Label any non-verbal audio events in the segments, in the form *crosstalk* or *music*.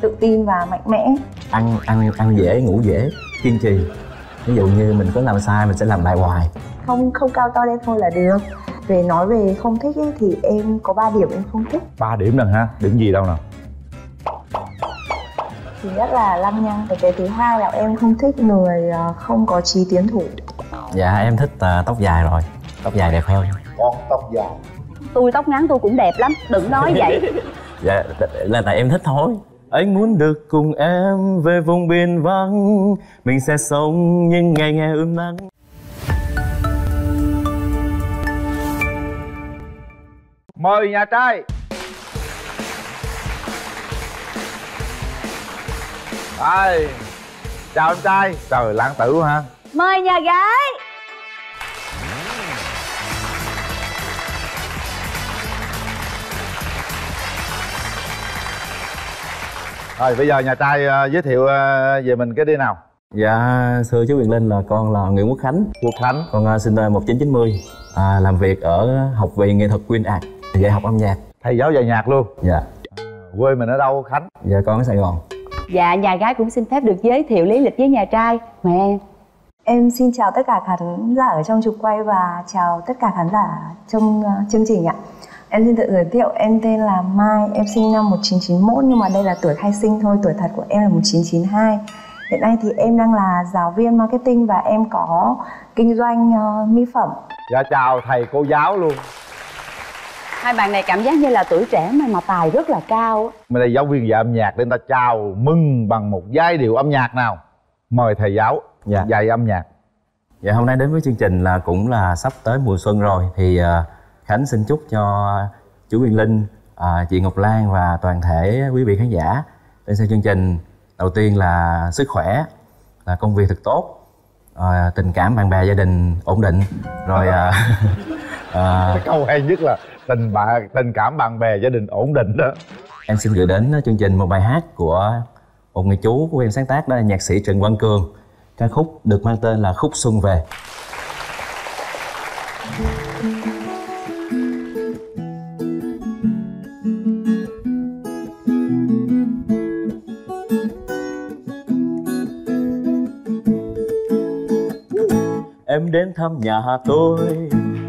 tự tin và mạnh mẽ. Ăn ăn ăn dễ ngủ dễ kiên trì. Ví dụ như mình có làm sai mình sẽ làm lại hoài. Không không cao to lên thôi là được. Về nói về không thích ấy, thì em có 3 điểm em không thích. Ba điểm lần ha điểm gì đâu nào thứ nhất là lăng nhăng và cái thứ hai là em không thích người ờ, không có trí tiến thủ. Dạ em thích à, tóc dài rồi. Tóc dài đẹp hơn con tóc dài. Tôi tóc ngắn tôi cũng đẹp lắm đừng nói vậy. *laughs* Dạ là tại em thích thôi anh muốn được cùng em về vùng biển vắng. Mình sẽ sống những ngày nghe ươm nắng. Mời nhà trai. Đây, chào em trai. Trời lãng tử ha. Mời nhà gái rồi bây giờ nhà trai ờ, giới thiệu ờ, về mình cái đi nào. Dạ thưa chú Quyền Linh là con là Nguyễn Quốc Khánh. Quốc Khánh. Con à, sinh năm 1990 à, làm việc ở học viện nghệ thuật Queen Art dạy học âm nhạc. Thầy giáo dạy nhạc luôn. Dạ. Quê mình ở đâu Khánh? Dạ con ở Sài Gòn. Dạ nhà gái cũng xin phép được giới thiệu lý lịch với nhà trai. Mời em. Em xin chào tất cả khán giả ở trong trục quay và chào tất cả khán giả trong ờ, chương trình ạ em xin tự giới thiệu em tên là Mai em sinh năm 1991 nhưng mà đây là tuổi khai sinh thôi tuổi thật của em là 1992 hiện nay thì em đang là giáo viên marketing và em có kinh doanh ờ, mỹ phẩm. Dạ chào thầy cô giáo luôn. Hai bạn này cảm giác như là tuổi trẻ mà mà tài rất là cao mình là giáo viên dạy âm nhạc người ta chào mừng bằng một giai điệu âm nhạc nào. Mời thầy giáo Dạ. dạy âm nhạc. Dạ hôm nay đến với chương trình là cũng là sắp tới mùa xuân rồi. Thì à, Khánh xin chúc cho chú Quyền Linh, à, chị Ngọc Lan và toàn thể quý vị khán giả. Đến xem chương trình đầu tiên là sức khỏe, là công việc thật tốt, à, tình cảm bạn bè gia đình ổn định, rồi à, *laughs* à, cái câu hay nhất là tình bạn tình cảm bạn bè gia đình ổn định đó. Em xin gửi đến chương trình một bài hát của một người chú của em sáng tác đó là nhạc sĩ Trần Văn Cường. Ca khúc được mang tên là khúc xuân về em đến thăm nhà tôi.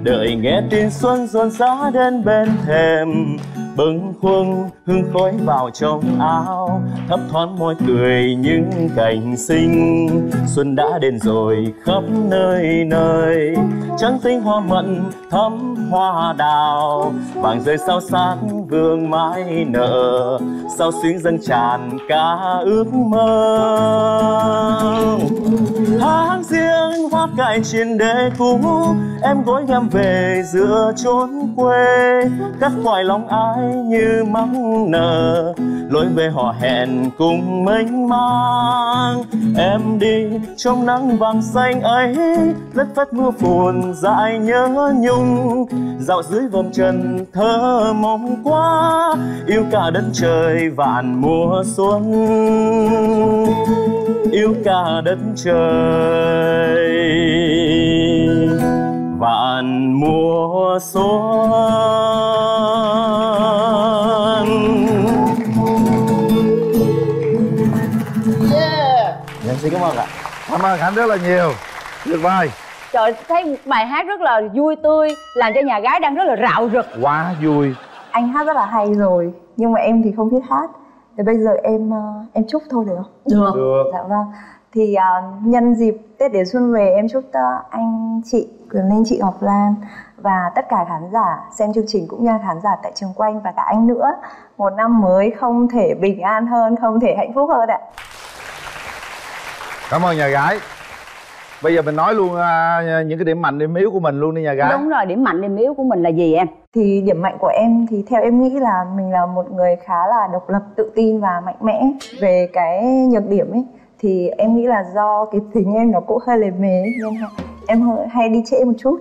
Đợi nghe tin xuân xuân rã đến bên thềm, bâng khuâng hương khói vào trong áo thấp thoáng môi cười những cảnh xinh xuân đã đến rồi khắp nơi nơi. Trắng tinh hoa mận thắm hoa đào, vàng rơi sao sáng vương mãi nở sao xuyến dâng tràn cả ước mơ. Tháng riêng hoa cài trên đê cũ, em gối em về giữa chốn quê. Các khoai lòng ai như mong nở lối về họ hẹn cùng mênh mang. Em đi trong nắng vàng xanh ấy, lất phất mưa phùn dại nhớ nhung. Dạo dưới vòng trần thơ mong quá yêu cả đất trời vạn mùa xuân. Yêu cả đất trời vạn mùa xuân. Dạ, em xin cảm ơn ạ. Cảm ơn khánh rất là nhiều. Tuyệt vời trời thấy bài hát rất là vui tươi làm cho nhà gái đang rất là rạo rực. Quá vui anh hát rất là hay rồi nhưng mà em thì không biết hát. Thì bây giờ em ờ, em chúc thôi được không? Được. Được. Dạ vâng. Thì ờ, nhân dịp tết đến xuân về em chúc ờ, anh chị quyền linh chị ngọc lan và tất cả khán giả xem chương trình cũng như khán giả tại trường quanh và cả anh nữa một năm mới không thể bình an hơn không thể hạnh phúc hơn ạ. Cảm ơn nhà gái. Bây giờ mình nói luôn à, những cái điểm mạnh điểm yếu của mình luôn đi nhà gái. Đúng rồi điểm mạnh điểm yếu của mình là gì em thì điểm mạnh của em thì theo em nghĩ là mình là một người khá là độc lập tự tin và mạnh mẽ về cái nhược điểm ấy. Thì em nghĩ là do cái tính em nó cũng hơi lề mề ấy, nên em hơi, hay đi trễ một chút.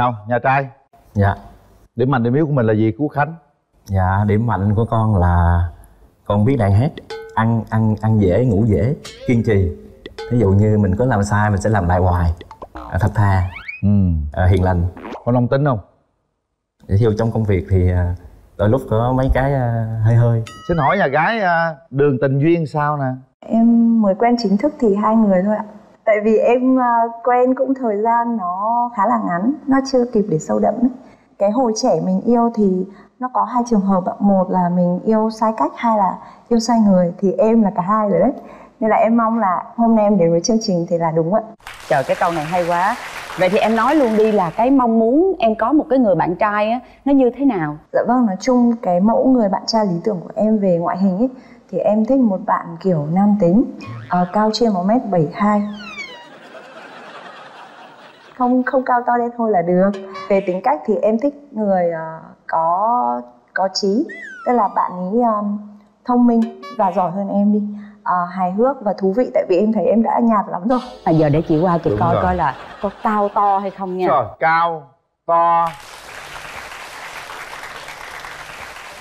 Không? Nhà trai? Dạ. Điểm mạnh điểm yếu của mình là gì? Quốc khánh? Dạ điểm mạnh của con là con biết đàn hát ăn ăn ăn dễ ngủ dễ kiên trì. Ví dụ như mình có làm sai mình sẽ làm lại hoài. À, thật thà. Ừ. À, hiền lành. Có nông tính không Vậy thì trong công việc thì à, đôi lúc có mấy cái à, hơi hơi. Xin hỏi nhà gái à, đường tình duyên sao nè? Em mới quen chính thức thì hai người thôi ạ. Tại vì em quen cũng thời gian nó khá là ngắn nó chưa kịp để sâu đậm ấy. cái hồi trẻ mình yêu thì nó có hai trường hợp ạ. Một là mình yêu sai cách hai là yêu sai người thì em là cả hai rồi đấy. Nên là em mong là hôm nay em đến với chương trình thì là đúng ạ. Trời cái câu này hay quá vậy thì em nói luôn đi là cái mong muốn em có một cái người bạn trai á nó như thế nào? Dạ vâng nói chung cái mẫu người bạn trai lý tưởng của em về ngoại hình ấy thì em thích một bạn kiểu nam tính ờ, cao trên một mét bảy hai. Không không cao to lên thôi là được. Về tính cách thì em thích người uh, có có trí tức là bạn ấy um, ờ, thông minh và giỏi hơn em đi. Ờ, hài hước và thú vị tại vì em thấy em đã nhạt lắm rồi. À giờ để chị qua chị Đúng coi rồi. coi là có cao to hay không nha. Rồi cao to.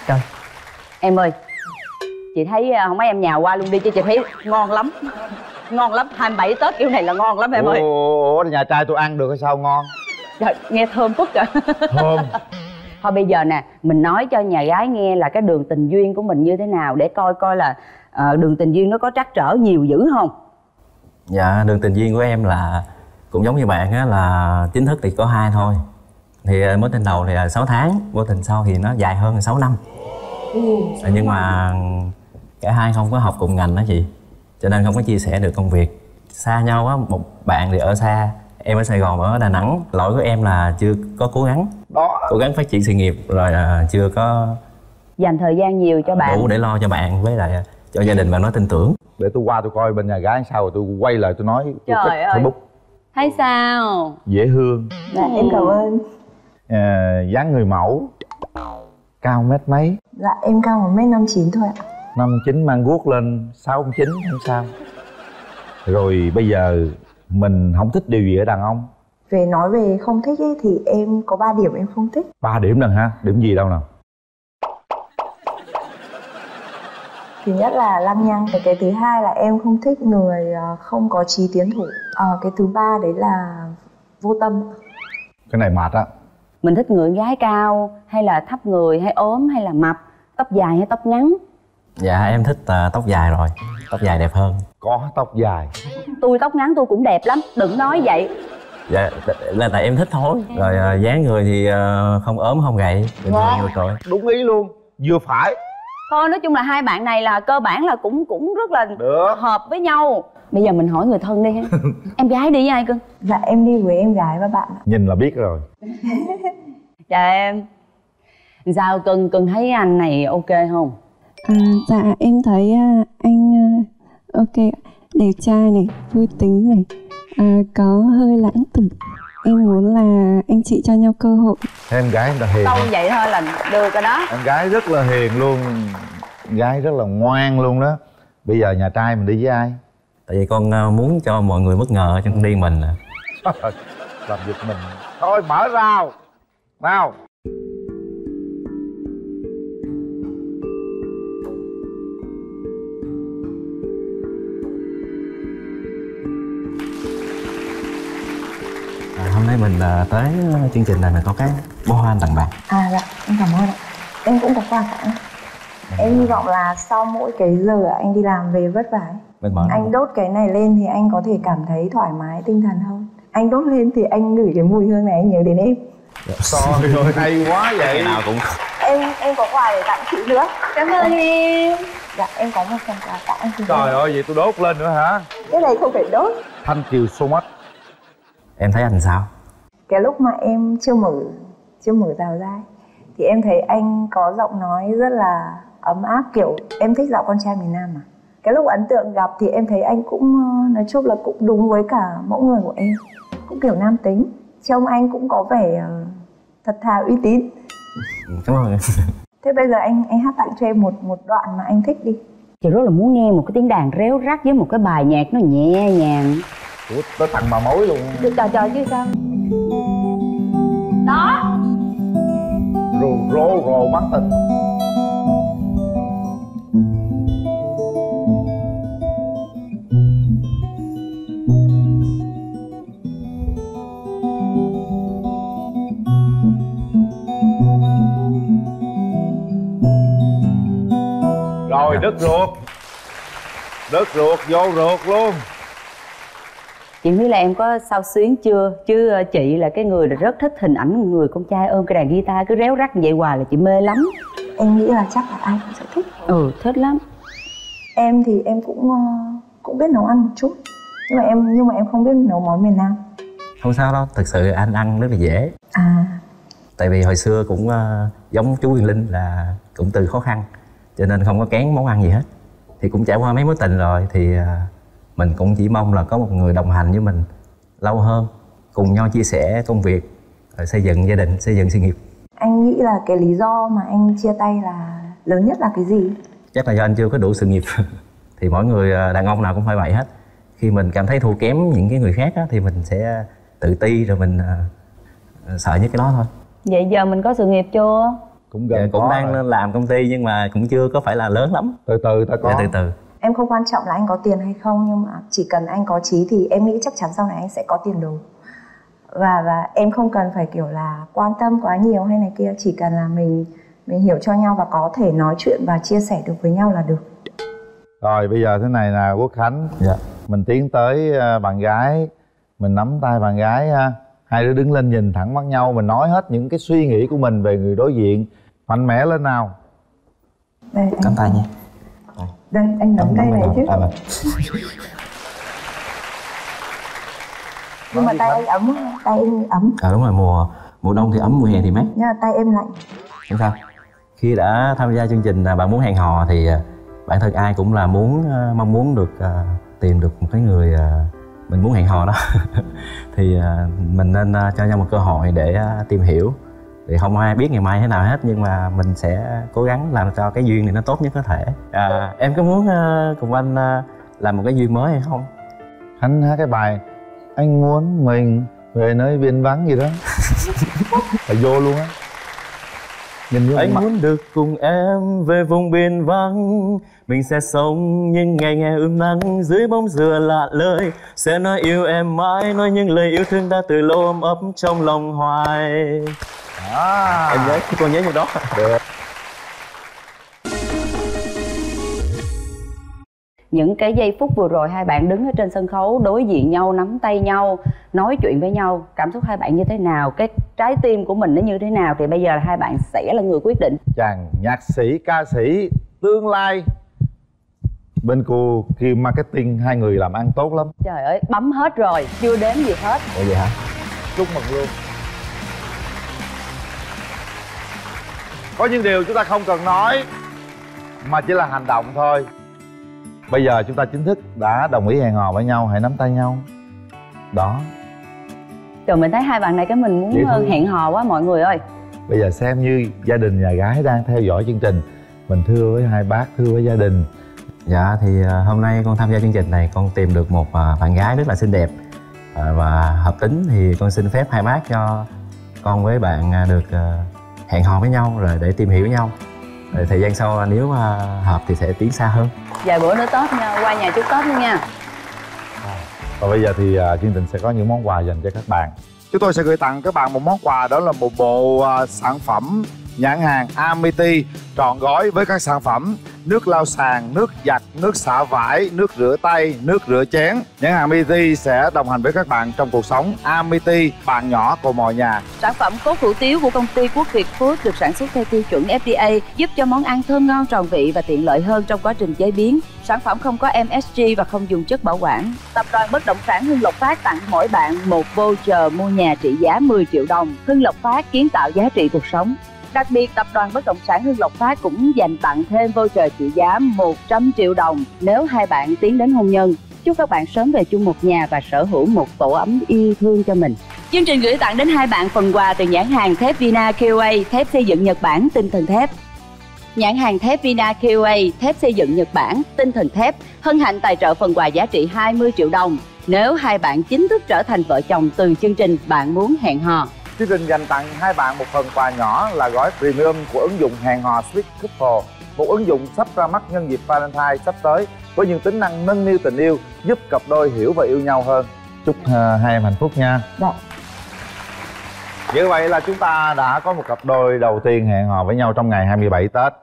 Trời. Em ơi Chị thấy không mấy em nhào qua luôn đi chứ chị thấy ngon lắm. Ngon lắm 27 Tết kiểu này là ngon lắm em ơi. ủa nhà trai tôi ăn được hay sao? Ngon. Trời, Nghe thơm phức rồi thơm. Thôi bây giờ nè Mình nói cho nhà gái nghe là cái đường tình duyên của mình như thế nào Để coi coi là ờ, đường tình duyên nó có trắc trở nhiều dữ không? Dạ đường tình duyên của em là cũng giống như bạn á là chính thức thì có hai thôi. Thì à, mối tình đầu thì là 6 tháng mối tình sau thì nó dài hơn là 6 năm. À, nhưng mà cả hai không có học cùng ngành đó chị. Cho nên không có chia sẻ được công việc. Xa nhau á một bạn thì ở xa em ở sài gòn ở đà nẵng. Lỗi của em là chưa có cố gắng. Đó. Cố gắng phát triển sự nghiệp rồi à, chưa có Dành thời gian nhiều cho bạn. đủ để lo cho bạn. Với lại cho gia đình và nó tin tưởng. Để tôi qua tôi coi bên nhà gái sao rồi tôi quay lại tôi nói tôi Trời ơi. facebook. Thấy sao? Dễ thương. Dạ em cảm ơn. À, dáng người mẫu. Cao mét mấy? Dạ em cao một mét năm chín thôi ạ. Năm chín mang guốc lên sáu chín không sao. Rồi bây giờ mình không thích điều gì ở đàn ông. Về nói về không thích ấy, thì em có 3 điểm em không thích. Ba điểm lần ha điểm gì đâu nào thứ nhất là lăng nhăng cái cái thứ hai là em không thích người ờ, không có trí tiến thủ. Ờ, cái thứ ba đấy là vô tâm. Cái này mệt á. Mình thích người gái cao Hay là thấp người hay ốm hay là mập Tóc dài hay tóc ngắn? Dạ em thích à, tóc dài rồi. Tóc dài đẹp hơn. Có tóc dài. Tôi tóc ngắn tôi cũng đẹp lắm Đừng nói vậy. Dạ là tại em thích thôi. Rồi à, dáng người thì à, không ốm không gầy. Bình thường được rồi. Đúng ý luôn. Vừa phải Thôi nói chung là hai bạn này là cơ bản là cũng cũng rất là được. hợp với nhau. Bây giờ mình hỏi người thân đi ha. *laughs* Em gái đi với ai cưng? dạ em đi với em gái và bạn ạ. nhìn là biết rồi. Chào *laughs* em. Sao cưng, cưng thấy anh này ok không? À, dạ em thấy à, anh à, ok đẹp trai này vui tính này à, có hơi lãng tử em muốn là anh chị cho nhau cơ hội. Em gái là hiền. Câu không? vậy thôi là được rồi đó. Em gái rất là hiền luôn. Em gái rất là ngoan luôn đó. Bây giờ nhà trai mình đi với ai? Tại vì con à, muốn cho mọi người bất ngờ cho con đi mình à. *laughs* làm giật mình. Thôi mở rào. Nào hôm nay mình à, tới chương trình này mình có cái bó hoa anh tặng bạn. À dạ em cảm ơn ạ. Em cũng có quà tặng. Em hy vọng là sau mỗi cái giờ anh đi làm về vất vả ấy, anh đốt cái này lên thì anh có thể cảm thấy thoải mái tinh thần hơn. Anh đốt lên thì anh ngửi cái mùi hương này anh nhớ đến em. Trời ơi hay quá vậy. Ngày nào cũng em em có quà để tặng chị nữa. Cảm ơn em. Dạ em có một phần quà tặng chị Trời ơi vậy tôi đốt lên nữa hả? Cái này không phải đốt. Thank you so much em thấy anh sao cái lúc mà em chưa mở chưa mở rào ra thì em thấy anh có giọng nói rất là ấm áp kiểu em thích giọng con trai miền Nam mà. Cái lúc ấn tượng gặp thì em thấy anh cũng ờ, nói chung là cũng đúng với cả mẫu người của em cũng kiểu nam tính. Trông anh cũng có vẻ ờ, thật thà uy tín. Cảm ơn *laughs* thế bây giờ anh anh hát tặng cho em một một đoạn mà anh thích đi. Chị rất là muốn nghe một cái tiếng đàn réo rắt với một cái bài nhạc nó nhẹ nhàng Ủa, tới tặng bà mối luôn. Trời trời chứ sao? Đó. Rồ rồ rồ mắt tình đứt ruột. Đứt ruột vô ruột luôn chị nghĩ là em có sao xuyến chưa? Chứ ờ, chị là cái người là rất thích hình ảnh người con trai ôm cái đàn guitar cứ réo rắt vậy hoài là chị mê lắm. Em nghĩ là chắc là ai cũng sẽ thích. Ừ thích lắm. Em thì em cũng ờ, cũng biết nấu ăn một chút. Nhưng mà em nhưng mà em không biết nấu món miền Nam. Không sao đâu thực sự anh ăn rất là dễ. À. Tại vì hồi xưa cũng ờ, giống chú Huyền Linh là cũng từ khó khăn cho nên không có kén món ăn gì hết. Thì cũng trải qua mấy mối tình rồi thì ờ, mình cũng chỉ mong là có một người đồng hành với mình lâu hơn cùng nhau chia sẻ công việc xây dựng gia đình xây dựng sự nghiệp. Anh nghĩ là cái lý do mà anh chia tay là lớn nhất là cái gì? Chắc là do anh chưa có đủ sự nghiệp. *laughs* Thì mỗi người ờ, đàn ông nào cũng phải vậy hết. Khi mình cảm thấy thua kém những cái người khác á, thì mình sẽ tự ti rồi mình ờ, sợ nhất cái đó thôi. Vậy giờ mình có sự nghiệp chưa? Cũng Dạ, gần cũng có đang rồi. làm công ty nhưng mà cũng chưa có phải là lớn lắm. Từ từ ta có. Dạ, từ từ em không quan trọng là anh có tiền hay không nhưng mà chỉ cần anh có trí thì em nghĩ chắc chắn sau này anh sẽ có tiền đồ và và em không cần phải kiểu là quan tâm quá nhiều hay này kia chỉ cần là mình mình hiểu cho nhau và có thể nói chuyện và chia sẻ được với nhau là được. Rồi bây giờ thế này nè quốc khánh. Dạ. Mình tiến tới ờ, bạn gái. Mình nắm tay bạn gái ha. Hai đứa đứng lên nhìn thẳng mắt nhau mình nói hết những cái suy nghĩ của mình về người đối diện. Mạnh mẽ lên nào. Đây anh, cầm tay nha đây anh nắm tay này chứ. À, vâng. nhưng mà tay anh ấm tay anh ấm. À đúng rồi mùa mùa đông thì ấm mùa hè thì mát. Nhưng mà tay em lạnh. Không sao? Khi đã tham gia chương trình là bạn muốn hẹn hò thì à, bản thân ai cũng là muốn à, mong muốn được à, tìm được một cái người mình muốn hẹn hò đó. *laughs* Thì mình nên cho nhau một cơ hội để tìm hiểu thì không ai biết ngày mai thế nào hết nhưng mà mình sẽ cố gắng làm cho cái duyên này nó tốt nhất có thể. À, em có muốn à, cùng anh à, làm một cái duyên mới hay không? Khánh hát cái bài anh muốn mình về nơi biên vắng gì đó. *laughs* Phải vô luôn á. Nhìn vô anh mặt. muốn được cùng em về vùng biên vắng mình sẽ sống những ngày ngày ươm nắng dưới bóng dừa lạ lời sẽ nói yêu em mãi nói những lời yêu thương đã từ lâu ôm ấp trong lòng hoài à, em nhớ con nhớ như đó. Được. Những cái giây phút vừa rồi hai bạn đứng ở trên sân khấu đối diện nhau nắm tay nhau nói chuyện với nhau cảm xúc hai bạn như thế nào cái trái tim của mình nó như thế nào thì bây giờ là hai bạn sẽ là người quyết định. Chàng nhạc sĩ ca sĩ tương lai. Bên cô Kim Marketing hai người làm ăn tốt lắm. Trời ơi bấm hết rồi chưa đếm gì hết. Ủa vậy hả? Chúc mừng luôn có những điều chúng ta không cần nói mà chỉ là hành động thôi. Bây giờ chúng ta chính thức đã đồng ý hẹn hò với nhau hãy nắm tay nhau. Đó. Rồi mình thấy hai bạn này cái mình muốn ờ, hẹn hò quá mọi người ơi. Bây giờ xem như gia đình nhà gái đang theo dõi chương trình. Mình thưa với hai bác thưa với gia đình. Dạ thì à, hôm nay con tham gia chương trình này con tìm được một à, bạn gái rất là xinh đẹp và hợp tính thì con xin phép hai bác cho con với bạn được hẹn hò với nhau rồi để tìm hiểu nhau. Rồi thời gian sau à, nếu à, hợp thì sẽ tiến xa hơn. Vài bữa nữa tết nha qua nhà chúc tết luôn nha. Và bây giờ thì à, chương trình sẽ có những món quà dành cho các bạn. Chúng tôi sẽ gửi tặng các bạn một món quà đó là một bộ à, sản phẩm nhãn hàng Amity trọn gói với các sản phẩm nước lau sàn, nước giặt, nước xả vải, nước rửa tay, nước rửa chén. Nhãn hàng Amity sẽ đồng hành với các bạn trong cuộc sống. Amity, bạn nhỏ của mọi nhà. Sản phẩm cốt hủ tiếu của công ty Quốc Việt Food được sản xuất theo tiêu chuẩn FDA, giúp cho món ăn thơm ngon tròn vị và tiện lợi hơn trong quá trình chế biến. Sản phẩm không có MSG và không dùng chất bảo quản. Tập đoàn Bất động sản Hưng Lộc Phát tặng mỗi bạn một voucher mua nhà trị giá 10 triệu đồng. Hưng Lộc Phát kiến tạo giá trị cuộc sống. Đặc biệt, Tập đoàn Bất động sản Hưng Lộc Phát cũng dành tặng thêm voucher trị giá 100 triệu đồng nếu hai bạn tiến đến hôn nhân. Chúc các bạn sớm về chung một nhà và sở hữu một tổ ấm yêu thương cho mình. Chương trình gửi tặng đến hai bạn phần quà từ nhãn hàng thép Vina QA, thép xây dựng Nhật Bản, tinh thần thép. Nhãn hàng thép Vina QA, thép xây dựng Nhật Bản, tinh thần thép, hân hạnh tài trợ phần quà giá trị 20 triệu đồng. Nếu hai bạn chính thức trở thành vợ chồng từ chương trình Bạn muốn hẹn hò. Chương trình dành tặng hai bạn một phần quà nhỏ là gói premium của ứng dụng hẹn hò Sweet Couple, một ứng dụng sắp ra mắt nhân dịp Valentine sắp tới với những tính năng nâng niu tình yêu, giúp cặp đôi hiểu và yêu nhau hơn. Chúc uh, hai em hạnh phúc nha. Dạ. Như vậy là chúng ta đã có một cặp đôi đầu tiên hẹn hò với nhau trong ngày 27 Tết.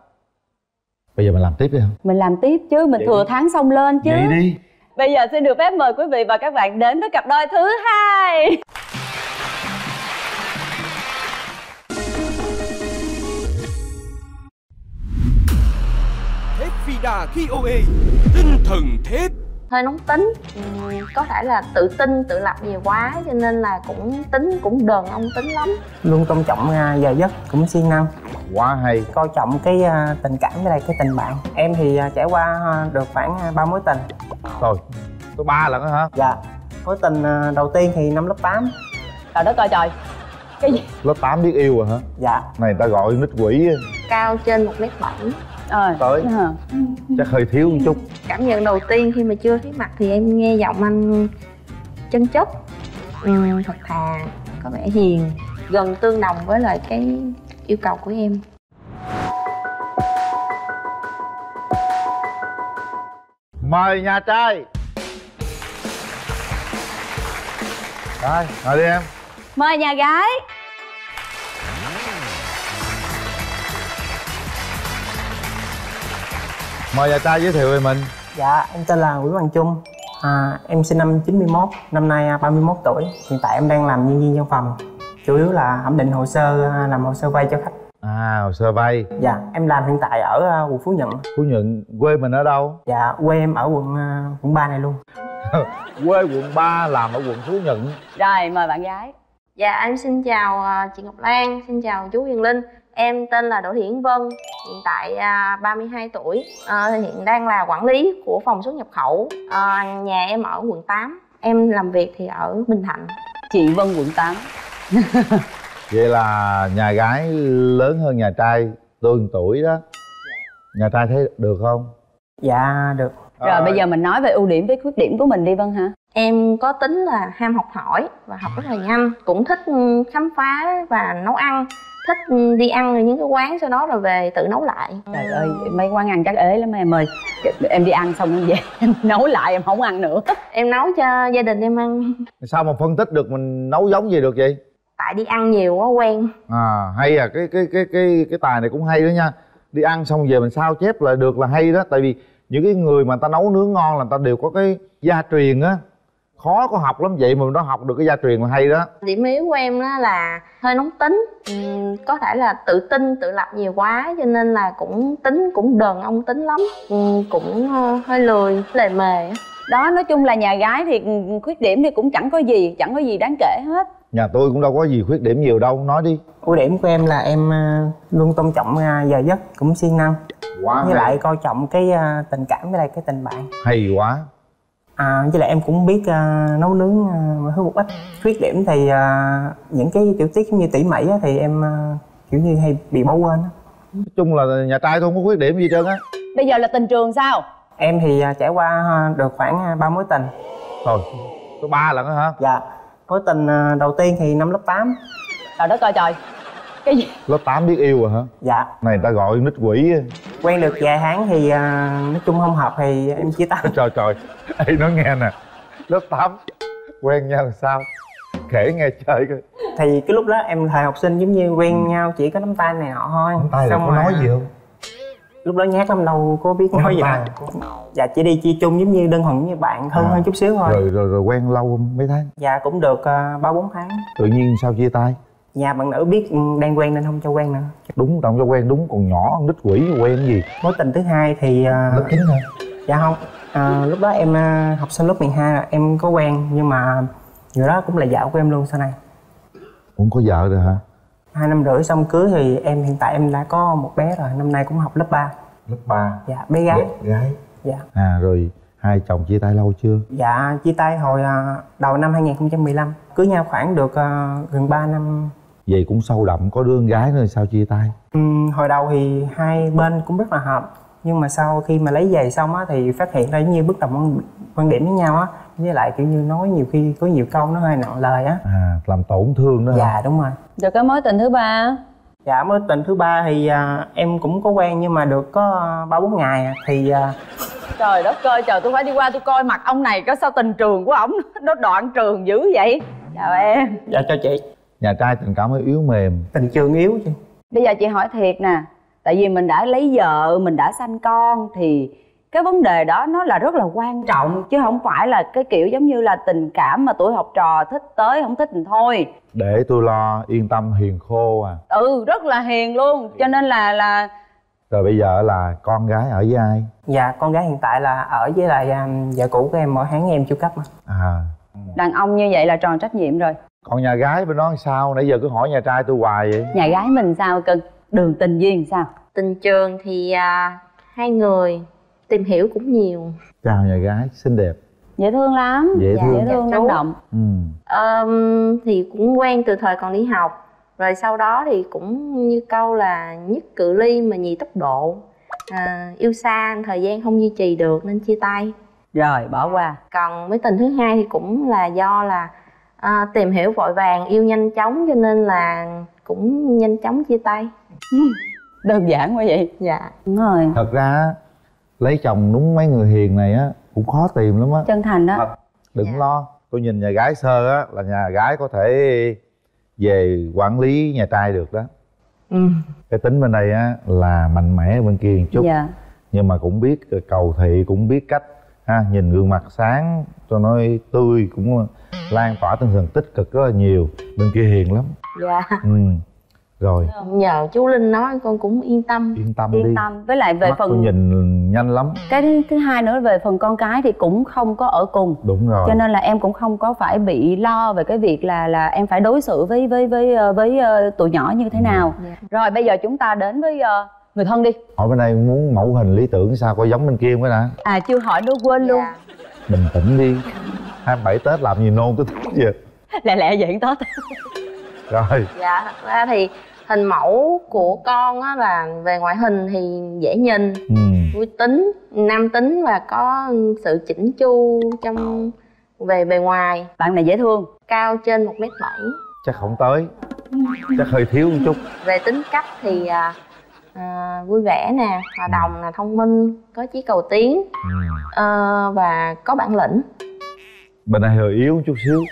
bây giờ mình làm tiếp đi không mình làm tiếp chứ mình Vậy thừa đi. tháng xong lên chứ vậy đi bây giờ xin được phép mời quý vị và các bạn đến với cặp đôi thứ hai Vida KOA Tinh thần thép. Hơi nóng tính. Ừm, có thể là tự tin tự lập nhiều quá cho nên là cũng tính cũng đờn ông tính lắm. Luôn tôn trọng à, giờ giấc cũng siêng năng. Quá hay. Coi trọng cái à, tình cảm với lại cái tình bạn. Em thì à, trải qua được khoảng ba mối tình. Rồi có ba lần đó hả? Dạ. Mối tình đầu tiên thì năm lớp 8 trời đất ơi trời. Cái gì? Lớp 8 biết yêu rồi hả? Dạ. Này người ta gọi nít quỷ á. cao trên một mét bảy ờ. Tới. Hả? chắc hơi thiếu một chút. Cảm nhận đầu tiên khi mà chưa thấy mặt thì em nghe giọng anh chân chất Ừm, thật thà có vẻ hiền gần tương đồng với lại cái yêu cầu của em. Mời nhà trai. Rồi ngồi đi em. Mời nhà gái mời nhà trai giới thiệu về mình. Dạ em tên là Nguyễn Hoàng Trung. À, em sinh năm 91 năm nay à, 31 tuổi. Hiện tại em đang làm nhân viên văn phòng. Chủ yếu là thẩm định hồ sơ à, làm hồ sơ vay cho khách. À hồ sơ vay. Dạ em làm hiện tại ở à, quận Phú Nhuận. Phú nhuận quê mình ở đâu? Dạ quê em ở quận à, quận 3 này luôn. *laughs* Quê quận 3 làm ở quận phú nhuận. Rồi mời bạn gái. Dạ em xin chào à, chị Ngọc Lan xin chào chú Huyền Linh em tên là Đỗ Thị Yến Vân hiện tại à, 32 tuổi. À, hiện đang là quản lý của phòng xuất nhập khẩu. À, nhà em ở quận 8 em làm việc thì ở Bình Thạnh. Chị Vân quận 8 *laughs* vậy là nhà gái lớn hơn nhà trai tương tuổi đó. Nhà trai thấy được không? Dạ được. Rồi. Bây giờ mình nói về ưu điểm với khuyết điểm của mình đi Vân hả? Em có tính là ham học hỏi và học rất là nhanh Cũng thích khám phá và nấu ăn Thích ừ, đi ăn ở những cái quán sau đó rồi về tự nấu lại. Trời ơi mấy quán ăn chắc ế lắm em ơi. Em đi ăn xong em về em *laughs* nấu lại em không ăn nữa. Em nấu cho gia đình em ăn. Sao mà phân tích được mình nấu giống gì được vậy? Tại đi ăn nhiều quá quen. À hay à cái cái cái cái cái tài này cũng hay đó nha. Đi ăn xong về mình sao chép lại được là hay đó. Tại vì những cái người mà người ta nấu nướng ngon là người ta đều có cái gia truyền á khó có học lắm vậy mà nó học được cái gia truyền là hay đó. Điểm yếu của em đó là hơi nóng tính. Ừm, Có thể là tự tin, tự lập nhiều quá Cho nên là cũng tính cũng đờn ông tính lắm. Ừm, Cũng ờ, hơi lười, lề mề á. đó nói chung là nhà gái thì khuyết điểm thì cũng chẳng có gì chẳng có gì đáng kể hết. Nhà tôi cũng đâu có gì khuyết điểm nhiều đâu nói đi. Ưu điểm của em là em à, luôn tôn trọng à, giờ giấc cũng siêng năng. Quá với lại coi trọng cái tình cảm với lại cái tình bạn. Hay quá à, với lại em cũng biết à, nấu nướng à, thứ một ít khuyết điểm thì à, những cái tiểu tiết giống như tỉ mỉ á, thì em à, kiểu như hay bị bỏ quên á. nói chung là nhà trai tôi không có khuyết điểm gì trơn á. Bây giờ là tình trường sao? Em thì à, trải qua à, được khoảng à, ba mối tình. Rồi có ba lần đó hả? Dạ. Mối tình à, đầu tiên thì năm lớp 8 trời đất ơi trời cái gì? Lớp 8 biết yêu rồi hả? Dạ. Này người ta gọi nít quỷ quen được vài tháng thì à, nói chung không hợp thì em chia tay. Trời trời. Ê nói nghe nè. Lớp 8 quen nhau sao? Kể nghe chơi coi. Thì cái lúc đó em thời học sinh giống như quen nhau chỉ có nắm tay này nọ thôi. Nắm tay là có mà- nói gì không? lúc đó nhát lắm đâu có biết Có nói gì đâu. Dạ chỉ đi chia chung giống như đơn thuần như bạn thân À. hơn chút xíu thôi. Rồi rồi rồi quen lâu không mấy tháng? Dạ cũng được à, ba bốn tháng. Tự nhiên sao chia tay nhà bạn nữ biết đang quen nên không cho quen nữa. Đúng tao không cho quen đúng. Còn nhỏ nít quỷ quen cái gì? Mối tình thứ hai thì à, lớp chín hả? dạ không. À, lúc đó em à, học sinh lớp 12 là em có quen nhưng mà người đó cũng là vợ của em luôn sau này. Cũng có vợ rồi hả? Hai năm rưỡi xong cưới thì em hiện tại em đã có một bé rồi. Năm nay cũng học lớp 3 lớp 3 dạ bé gái. Gái. Dạ. À rồi hai chồng chia tay lâu chưa? Dạ chia tay hồi à, đầu năm 2015 cưới nhau khoảng được gần 3 năm vậy cũng sâu đậm có đứa con gái nữa sao chia tay? Ừm, hồi đầu thì hai bên cũng rất là hợp. Nhưng mà sau khi mà lấy về xong á thì phát hiện ra giống như bất đồng quan, điểm với nhau á. Với lại kiểu như nói nhiều khi có nhiều câu nó hơi nặng lời á. À làm tổn thương đó hả? Dạ đúng rồi. Rồi cái mối tình thứ ba dạ mối tình thứ ba thì à, em cũng có quen nhưng mà được có ba bốn ngày à, thì à, trời đất ơi trời tôi phải đi qua tôi coi mặt ông này có sao tình trường của ổng *laughs* nó đoạn trường dữ vậy. Chào em. Dạ cho chị nhà trai tình cảm hơi yếu mềm. Tình trường yếu chị bây giờ chị hỏi thiệt nè tại vì mình đã lấy vợ mình đã sanh con thì cái vấn đề đó nó là rất là quan trọng chứ không phải là cái kiểu giống như là tình cảm mà tuổi học trò thích tới không thích thì thôi. Để tôi lo yên tâm hiền khô à. Ừ rất là hiền luôn cho nên là là rồi bây giờ là con gái ở với ai? Dạ con gái hiện tại là ở với lại um, vợ cũ của em mỗi tháng em chu cấp mà. À. Đàn ông như vậy là tròn trách nhiệm rồi còn nhà gái bên đó sao? Nãy giờ cứ hỏi nhà trai tôi hoài vậy. Nhà gái mình sao? Cưng đường tình duyên sao? Tình trường thì à, hai người tìm hiểu cũng nhiều. Chào nhà gái xinh đẹp. Dễ thương lắm. Dễ thương. dễ thương. Dạ, năng động. ừ. Ờm, thì cũng quen từ thời còn đi học. Rồi sau đó thì cũng như câu là nhất cự ly mà nhì tốc độ. À, yêu xa thời gian không duy trì được nên chia tay. Rồi bỏ qua. Còn mối tình thứ hai thì cũng là do là à, tìm hiểu vội vàng yêu nhanh chóng cho nên là cũng nhanh chóng chia tay. *laughs* Đơn giản quá vậy. Dạ. Đúng rồi. Thật ra á, lấy chồng đúng mấy người hiền này á cũng khó tìm lắm á. Chân thành đó. Đừng Dạ. lo tôi nhìn nhà gái sơ á là nhà gái có thể về quản lý nhà trai được đó. Ừ. cái tính bên đây á là mạnh mẽ bên kia một chút. Dạ. Nhưng mà cũng biết cầu thị cũng biết cách ha nhìn gương mặt sáng cho nó tươi cũng lan tỏa tinh thần tích cực rất là nhiều. Bên kia hiền lắm. Dạ. Ừ rồi. Nhờ chú linh nói con cũng yên tâm. Yên tâm đi. yên tâm. Với lại về mắt phần nhìn nhanh lắm. Cái thứ, thứ hai nữa về phần con cái thì cũng không có ở cùng. Đúng rồi. Cho nên là em cũng không có phải bị lo về cái việc là là em phải đối xử với với với ờ, với ờ, tụi nhỏ như thế nào. Dạ. rồi bây giờ chúng ta đến với ờ, người thân đi. Hỏi bên đây muốn mẫu hình lý tưởng sao có giống bên kia không cái đã. À chưa hỏi nữa quên luôn. Dạ. bình tĩnh đi. 27 tết làm gì nôn tới thích vậy lẹ lẹ vậy tết. Rồi. Dạ thật ra thì hình mẫu của con á là về ngoại hình thì dễ nhìn. Ừ. vui tính nam tính và có sự chỉnh chu trong về bề ngoài. Bạn này dễ thương. Cao trên một m bảy. Chắc không tới. Chắc hơi thiếu một chút. Về tính cách thì à, à, vui vẻ nè hòa đồng nè thông minh có chí cầu tiến. Ờ, và có bản lĩnh. Bên này hơi yếu chút xíu.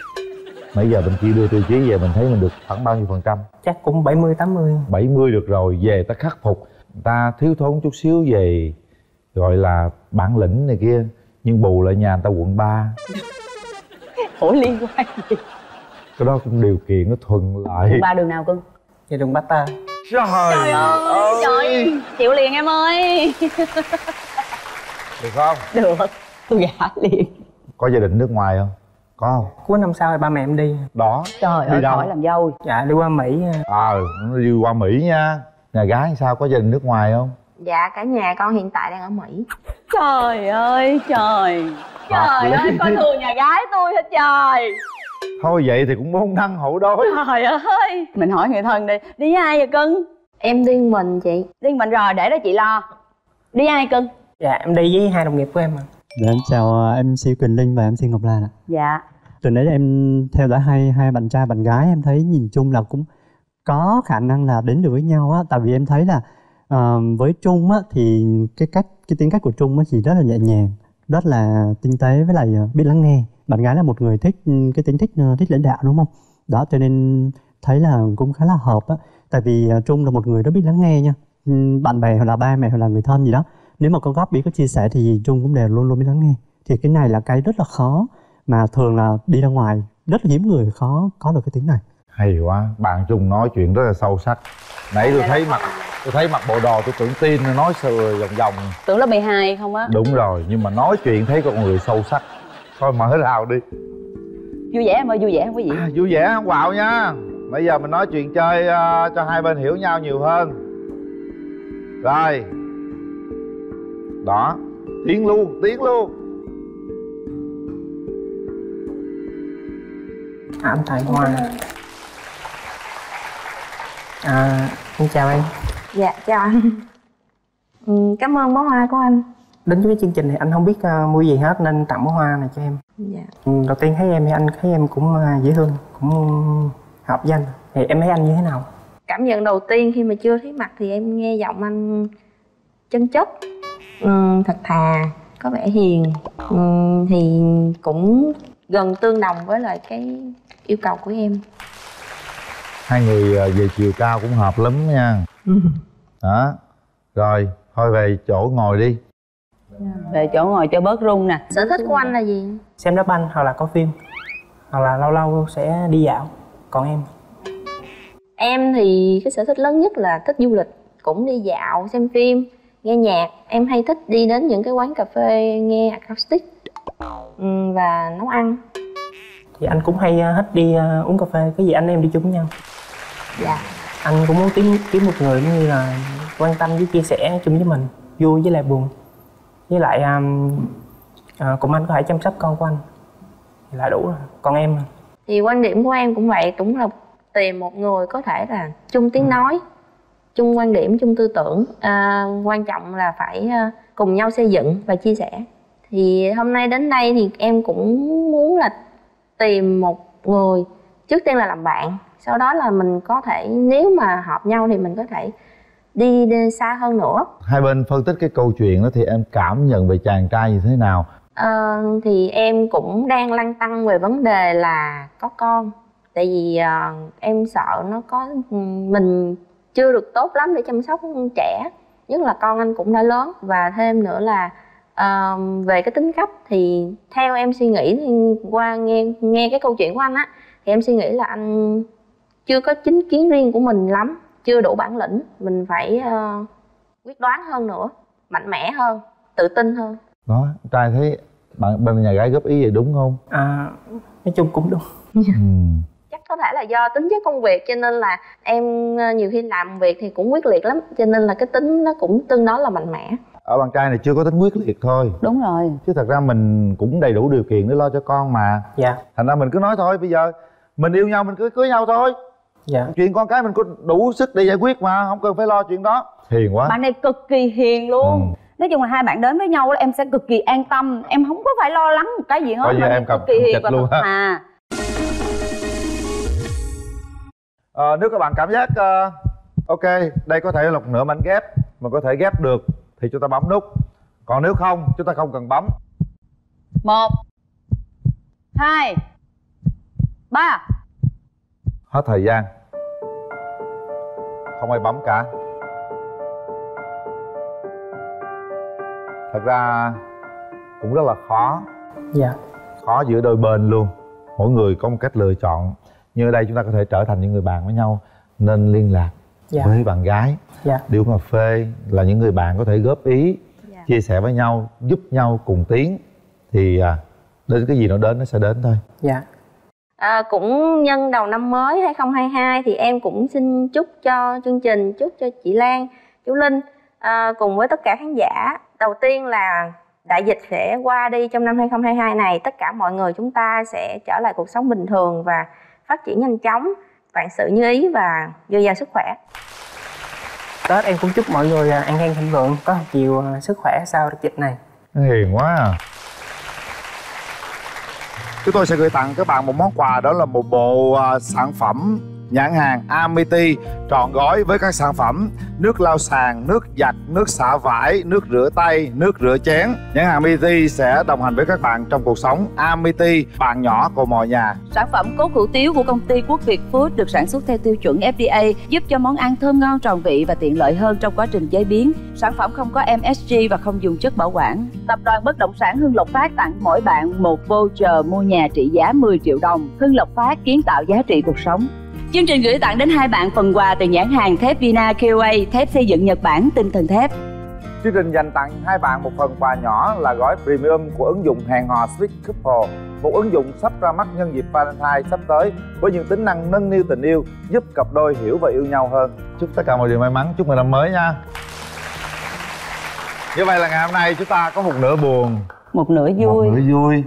Nãy giờ bên kia đưa tiêu chí về mình thấy mình được khoảng bao nhiêu phần trăm? Chắc cũng 70 80 70 được rồi về ta khắc phục. Người ta thiếu thốn chút xíu về gọi là bản lĩnh này kia. Nhưng bù lại nhà người ta quận 3 ủa liên quan gì? Cái đó cũng điều kiện nó thuận lợi ba đường nào cưng gia đình bắt ta trời, trời chịu liền em ơi. Được không? Được. Tôi gả liền. Có gia đình nước ngoài không? Có không? Cuối năm sau thì ba mẹ em đi. Đó. Trời Đi ơi đâu? khỏi làm dâu. Dạ đi qua mỹ. Ờ nó đi qua mỹ nha. Nhà gái sao? Có gia đình nước ngoài không? Dạ cả nhà con hiện tại đang ở mỹ. Trời ơi trời. Trời lý. ơi coi thường nhà gái tôi hết trời thôi vậy thì cũng muốn năng hậu đối. *laughs* Trời ơi mình hỏi người thân đi. Đi với ai vậy cưng? Em đi mình chị. Đi mình rồi để đó chị lo. Đi với ai cưng? Dạ em đi với hai đồng nghiệp của em mà Dạ em chào à, MC Quỳnh Linh và MC Ngọc Lan ạ. dạ. Từ nãy em theo dõi hai hai bạn trai bạn gái em thấy nhìn chung là cũng có khả năng là đến được với nhau á. Tại vì em thấy là ờ, với Trung á thì cái cách cái tính cách của Trung á thì rất là nhẹ nhàng, rất là tinh tế với lại ờ, biết lắng nghe. Bạn gái là một người thích ừ, cái tính thích ờ, thích lãnh đạo đúng không? Đó cho nên thấy là cũng khá là hợp á. Tại vì ờ, Trung là một người rất biết lắng nghe nha. Ừ, Bạn bè hoặc là ba mẹ hoặc là người thân gì đó. Nếu mà có góp ý có chia sẻ thì Trung cũng đều luôn luôn biết lắng nghe. Thì cái này là cái rất là khó mà thường là đi ra ngoài rất là hiếm người khó có được cái tính này. Hay quá bạn chung nói chuyện rất là sâu sắc. Nãy tôi thấy mặt tôi thấy mặt bộ đồ tôi tưởng tin nói sờ vòng vòng. Tưởng lớp 12 không á? Đúng rồi nhưng mà nói chuyện thấy con người sâu sắc thôi mở rào đi. Vui vẻ em ơi vui vẻ không có gì. À, vui vẻ không? Quạo nha. Bây giờ mình nói chuyện chơi ờ, cho hai bên hiểu nhau nhiều hơn. Rồi. Đó. Tiến luôn tiến luôn. À, anh tài hoa. À em chào em. Dạ chào anh. Ừ, cảm ơn bó hoa của anh đến với chương trình thì anh không biết uh, mua gì hết nên tặng bó hoa này cho em. Dạ. Ừ, đầu tiên thấy em thì anh thấy em cũng à, dễ thương cũng hợp với anh. Thì em thấy anh như thế nào? Cảm nhận đầu tiên khi mà chưa thấy mặt thì em nghe giọng anh chân chất ừm, thật thà có vẻ hiền. Ừm, thì cũng gần tương đồng với lại cái yêu cầu của em. Hai người ờ, về chiều cao cũng hợp lắm nha. Đó rồi thôi về chỗ ngồi đi về chỗ ngồi cho bớt rung nè. Sở thích của anh là gì? Xem đá banh hoặc là coi phim. Hoặc là lâu lâu sẽ đi dạo. Còn em? Em thì cái sở thích lớn nhất là thích du lịch cũng đi dạo xem phim nghe nhạc. Em hay thích đi đến những cái quán cà phê nghe acoustic ừ, và nấu ăn. Thì anh cũng hay ờ, thích đi ờ, uống cà phê. Cái gì anh em đi chung với nhau? Dạ. Anh cũng muốn kiếm kiếm một người như là quan tâm với chia sẻ chung với mình. Vui với lại buồn với lại um, uh, cùng anh có thể chăm sóc con của anh. Thì là đủ rồi. Còn em thì quan điểm của em cũng vậy cũng là tìm một người có thể là chung tiếng nói chung quan điểm chung tư tưởng. À, quan trọng là phải à, cùng nhau xây dựng và chia sẻ. Thì hôm nay đến đây thì em cũng muốn là tìm một người trước tiên là làm bạn sau đó là mình có thể nếu mà hợp nhau thì mình có thể đi, đi xa hơn nữa. Hai bên phân tích cái câu chuyện đó thì em cảm nhận về chàng trai như thế nào? Ờ, thì em cũng đang lăn tăng về vấn đề là có con. Tại vì ờ, em sợ nó có mình chưa được tốt lắm để chăm sóc trẻ. Nhất là con anh cũng đã lớn. Và thêm nữa là ờ, về cái tính cách thì theo em suy nghĩ qua nghe nghe cái câu chuyện của anh á thì em suy nghĩ là anh chưa có chính kiến riêng của mình lắm chưa đủ bản lĩnh mình phải ờ, quyết đoán hơn nữa mạnh mẽ hơn tự tin hơn. Đó trai thấy bạn bên nhà gái góp ý vậy đúng không? À, nói chung cũng đúng. *laughs* Ừ. chắc có thể là do tính chất công việc cho nên là em ờ, nhiều khi làm việc thì cũng quyết liệt lắm cho nên là cái tính nó cũng tương đối là mạnh mẽ. Ở bạn trai này chưa có tính quyết liệt thôi. Đúng rồi. Chứ thật ra mình cũng đầy đủ điều kiện để lo cho con mà. Dạ. Thành ra mình cứ nói thôi bây giờ mình yêu nhau mình cứ cưới nhau thôi dạ. Chuyện con cái mình có đủ sức để giải quyết mà không cần phải lo chuyện đó. Hiền quá. Bạn này cực kỳ hiền luôn. Ừ. nói chung là hai bạn đến với nhau em sẽ cực kỳ an tâm. Em không có phải lo lắng một cái gì hết Bây giờ em cực kỳ hiền và luôn thật thà à, nếu các bạn cảm giác uh, ok đây có thể là một nửa mảnh ghép mà có thể ghép được thì chúng ta bấm nút. Còn nếu không chúng ta không cần bấm. Một hai ba hết thời gian. Không ai bấm cả. Thật ra cũng rất là khó. Dạ. Khó giữa đôi bên luôn. Mỗi người có một cách lựa chọn. Như ở đây chúng ta có thể trở thành những người bạn với nhau nên liên lạc dạ. với bạn gái. Dạ. đi uống cà phê là những người bạn có thể góp ý dạ. chia sẻ với nhau giúp nhau cùng tiến. Thì à, đến cái gì nó đến nó sẽ đến thôi. Dạ à, cũng nhân đầu năm mới 2022 thì em cũng xin chúc cho chương trình chúc cho chị Lan chú Linh à, cùng với tất cả khán giả. Đầu tiên là đại dịch sẽ qua đi trong năm 2022 này tất cả mọi người chúng ta sẽ trở lại cuộc sống bình thường và phát triển nhanh chóng. Vạn sự như ý và dồi dào sức khỏe. Tết em cũng chúc mọi người à, an khang thịnh vượng có một chiều à, sức khỏe sau đợt dịch này. Hiền quá à chúng tôi sẽ gửi tặng các bạn một món quà đó là một bộ uh, sản phẩm nhãn hàng Amity trọn gói với các sản phẩm nước lau sàn, nước giặt, nước xả vải, nước rửa tay, nước rửa chén. Nhãn hàng Amity sẽ đồng hành với các bạn trong cuộc sống. Amity, bạn nhỏ của mọi nhà. Sản phẩm cốt hủ tiếu của công ty Quốc Việt Food được sản xuất theo tiêu chuẩn FDA, giúp cho món ăn thơm ngon tròn vị và tiện lợi hơn trong quá trình chế biến. Sản phẩm không có MSG và không dùng chất bảo quản. Tập đoàn Bất động sản Hưng Lộc Phát tặng mỗi bạn một voucher mua nhà trị giá 10 triệu đồng. Hưng Lộc Phát kiến tạo giá trị cuộc sống. Chương trình gửi tặng đến hai bạn phần quà từ nhãn hàng thép Vina QA, thép xây dựng Nhật Bản, tinh thần thép. Chương trình dành tặng hai bạn một phần quà nhỏ là gói premium của ứng dụng hẹn hò Sweet Couple, một ứng dụng sắp ra mắt nhân dịp Valentine sắp tới với những tính năng nâng niu tình yêu, giúp cặp đôi hiểu và yêu nhau hơn. Chúc tất cả mọi điều may mắn, chúc mừng năm mới nha. Như vậy là ngày hôm nay chúng ta có một nửa buồn, một nửa vui. Một nửa vui.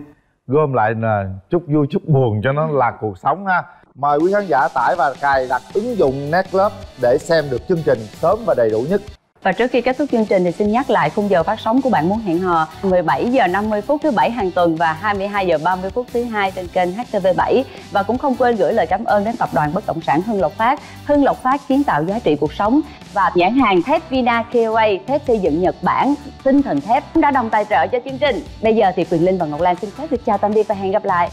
Gom lại là chút vui chút buồn cho nó là cuộc sống ha. Mời quý khán giả tải và cài đặt ứng dụng Netclub để xem được chương trình sớm và đầy đủ nhất. Và trước khi kết thúc chương trình thì xin nhắc lại khung giờ phát sóng của bạn muốn hẹn hò 17 giờ 50 phút thứ bảy hàng tuần và 22 giờ 30 phút thứ hai trên kênh HTV7 và cũng không quên gửi lời cảm ơn đến tập đoàn bất động sản Hưng Lộc Phát, Hưng Lộc Phát kiến tạo giá trị cuộc sống và nhãn hàng thép Vina KOA, thép xây dựng Nhật Bản, tinh thần thép đã đồng tài trợ cho chương trình. Bây giờ thì Quyền Linh và Ngọc Lan xin phép được chào tạm biệt và hẹn gặp lại.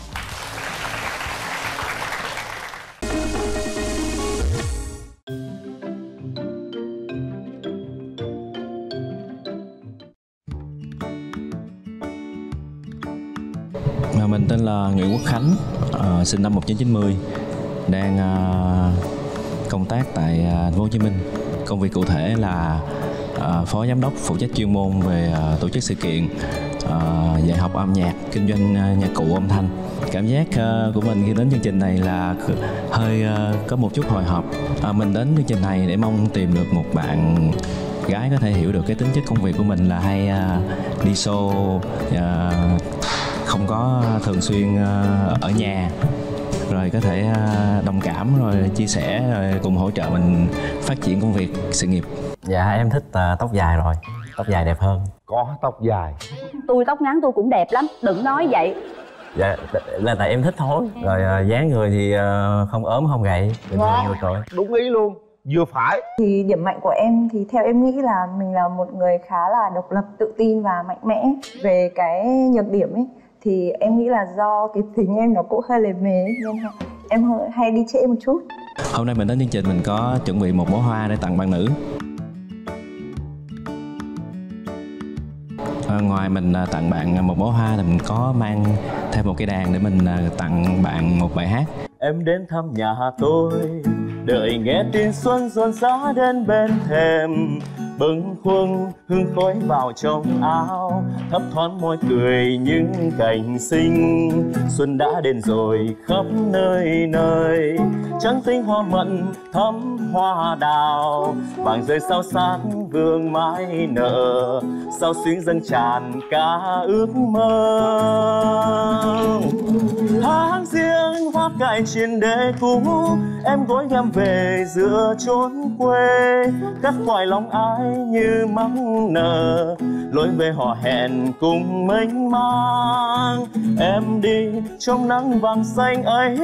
Mình tên là Nguyễn Quốc Khánh, à, sinh năm 1990, đang à, công tác tại à, thành phố Hồ Chí Minh. Công việc cụ thể là à, phó giám đốc phụ trách chuyên môn về à, tổ chức sự kiện, à, dạy học âm nhạc, kinh doanh à, nhạc cụ âm thanh. Cảm giác à, của mình khi đến chương trình này là hơi à, có một chút hồi hộp. À, mình đến chương trình này để mong tìm được một bạn gái có thể hiểu được cái tính chất công việc của mình là hay uh, đi show uh, không có thường xuyên à, ở nhà. Rồi có thể à, đồng cảm rồi chia sẻ rồi cùng hỗ trợ mình phát triển công việc sự nghiệp. Dạ em thích à, tóc dài rồi. Tóc dài đẹp hơn. Có tóc dài. Tôi tóc ngắn tôi cũng đẹp lắm đừng nói vậy. Dạ là tại em thích thôi. Rồi dáng người thì không ốm không gầy. Bình thường được rồi. Đúng ý luôn vừa phải. Thì điểm mạnh của em thì theo em nghĩ là mình là một người khá là độc lập tự tin và mạnh mẽ về cái nhược điểm ấy thì em nghĩ là do cái tính em nó cũng hơi lề mề nên em hơi hay đi trễ một chút. Hôm nay mình đến chương trình mình có chuẩn bị một bó hoa để tặng bạn nữ. À, ngoài mình à, tặng bạn một bó hoa thì mình có mang thêm một cây đàn để mình à, tặng bạn một bài hát. Em đến thăm nhà tôi đợi nghe tin xuân rộn rã đến bên thềm, bâng khuâng hương khói vào trong áo thấp thoáng môi cười những cảnh xinh xuân đã đến rồi khắp nơi nơi trắng tinh hoa mận thắm hoa đào. Vàng rơi sao sáng vương mãi nở sao xuyến dâng tràn cả ước mơ. Tháng riêng hoa cài trên đế cũ, em gối em về giữa chốn quê cắt khoai lòng ai như mong nở lối về họ hẹn cùng mênh mang. Em đi trong nắng vàng xanh ấy,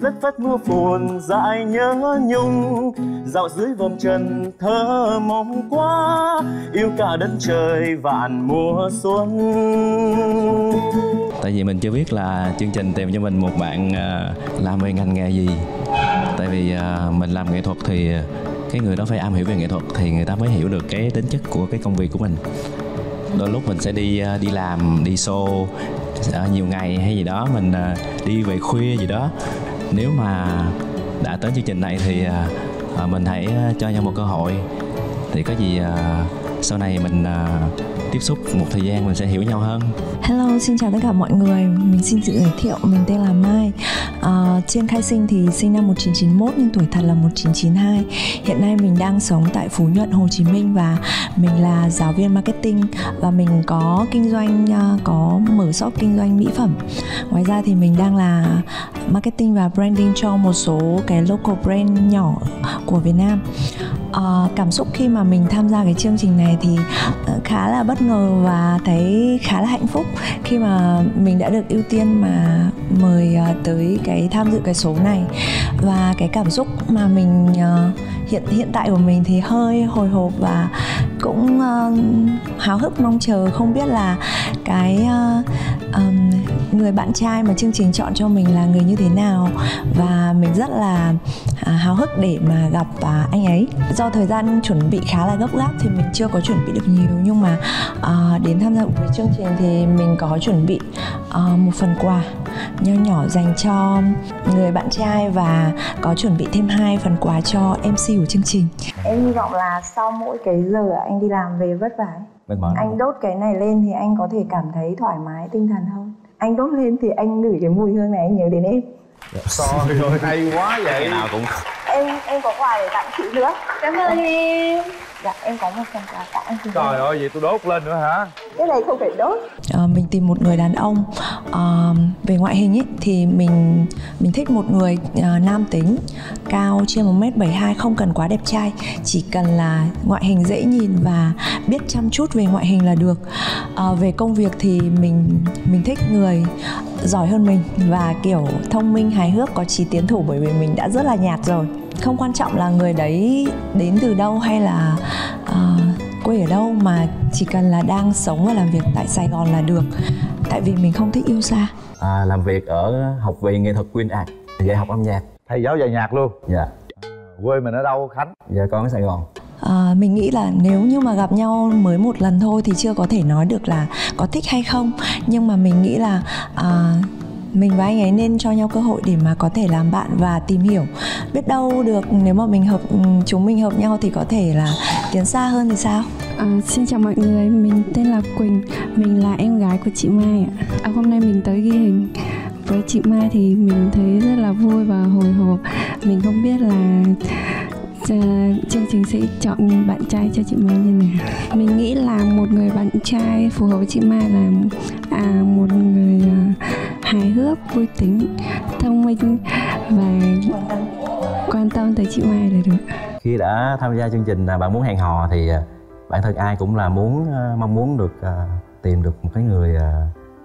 lất phất mưa phùn dại nhớ nhung. Dạo dưới vòng trần thơ mong quá, yêu cả đất trời vạn mùa xuân. Tại vì mình chưa biết là chương trình tìm cho mình một bạn ờ, làm về ngành nghề gì. Tại vì ờ, mình làm nghệ thuật thì cái người đó phải am hiểu về nghệ thuật thì người ta mới hiểu được cái tính chất của cái công việc của mình đôi lúc mình sẽ đi à, đi làm, đi show à, nhiều ngày hay gì đó, mình à, đi về khuya gì đó. Nếu mà đã tới chương trình này thì mình hãy cho nhau một cơ hội. Thì có gì sau này mình tiếp xúc một thời gian mình sẽ hiểu nhau hơn Hello, xin chào tất cả mọi người. Mình xin tự giới thiệu, mình tên là Mai. À, trên khai sinh thì sinh năm 1991 nhưng tuổi thật là 1992. Hiện nay mình đang sống tại Phú Nhuận, Hồ Chí Minh và mình là giáo viên marketing và mình có kinh doanh, à, có mở shop kinh doanh mỹ phẩm. Ngoài ra thì mình đang là marketing và branding cho một số cái local brand nhỏ của Việt Nam. À, cảm xúc khi mà mình tham gia cái chương trình này thì uh, khá là bất ngờ và thấy khá là hạnh phúc khi mà mình đã được ưu tiên mà mời à, tới cái tham dự cái số này. Và cái cảm xúc mà mình uh, hiện hiện tại của mình thì hơi hồi hộp và cũng uh, háo hức mong chờ. Không biết là cái uh, um, người bạn trai mà chương trình chọn cho mình là người như thế nào và mình rất là à, háo hức để mà gặp à, anh ấy. Do thời gian chuẩn bị khá là gấp gáp thì mình chưa có chuẩn bị được nhiều. Nhưng mà à, đến tham gia buổi chương trình thì mình có chuẩn bị à, một phần quà nho nhỏ dành cho người bạn trai và có chuẩn bị thêm hai phần quà cho MC của chương trình. Em hy vọng là sau mỗi cái giờ anh đi làm về vất vả anh đốt cái này lên thì anh có thể cảm thấy thoải mái tinh thần hơn. Anh đốt lên thì anh ngửi cái mùi hương này anh nhớ đến em. Trời ơi hay quá vậy. Nào cũng em em có quà để tặng chị nữa. Cảm ơn em dạ em có một phần quà tặng Trời ơi vậy tôi đốt lên nữa hả? Cái này không phải đốt. À, mình tìm một người đàn ông à, về ngoại hình ấy thì mình mình thích một người à, nam tính cao trên một m 72 không cần quá đẹp trai. Chỉ cần là ngoại hình dễ nhìn và biết chăm chút về ngoại hình là được. À, về công việc thì mình mình thích người giỏi hơn mình và kiểu thông minh hài hước có trí tiến thủ bởi vì mình đã rất là nhạt rồi không quan trọng là người đấy đến từ đâu hay là uh, quê ở đâu mà chỉ cần là đang sống và làm việc tại Sài Gòn là được. Tại vì mình không thích yêu xa. À, làm việc ở học viện nghệ thuật Queen Art dạy học âm nhạc. Thầy giáo dạy nhạc luôn? Dạ. Quê mình ở đâu khánh? Dạ con ở Sài Gòn. À, mình nghĩ là nếu như mà gặp nhau mới một lần thôi thì chưa có thể nói được là có thích hay không. Nhưng mà mình nghĩ là à, mình và anh ấy nên cho nhau cơ hội để mà có thể làm bạn và tìm hiểu biết đâu được nếu mà mình hợp chúng mình hợp nhau thì có thể là tiến xa hơn thì sao À, xin chào mọi người, mình tên là Quỳnh, mình là em gái của chị Mai ạ. À, hôm nay mình tới ghi hình với chị Mai thì mình thấy rất là vui và hồi hộp. Mình không biết là Ờ, chương trình sẽ chọn bạn trai cho chị Mai như nào. Mình nghĩ là một người bạn trai phù hợp với chị Mai là à, một người à, hài hước, vui tính, thông minh và quan tâm tới chị Mai là được. khi đã tham gia chương trình à, bạn muốn hẹn hò thì à, bản thân ai cũng là muốn ờ, mong muốn được tìm được một cái người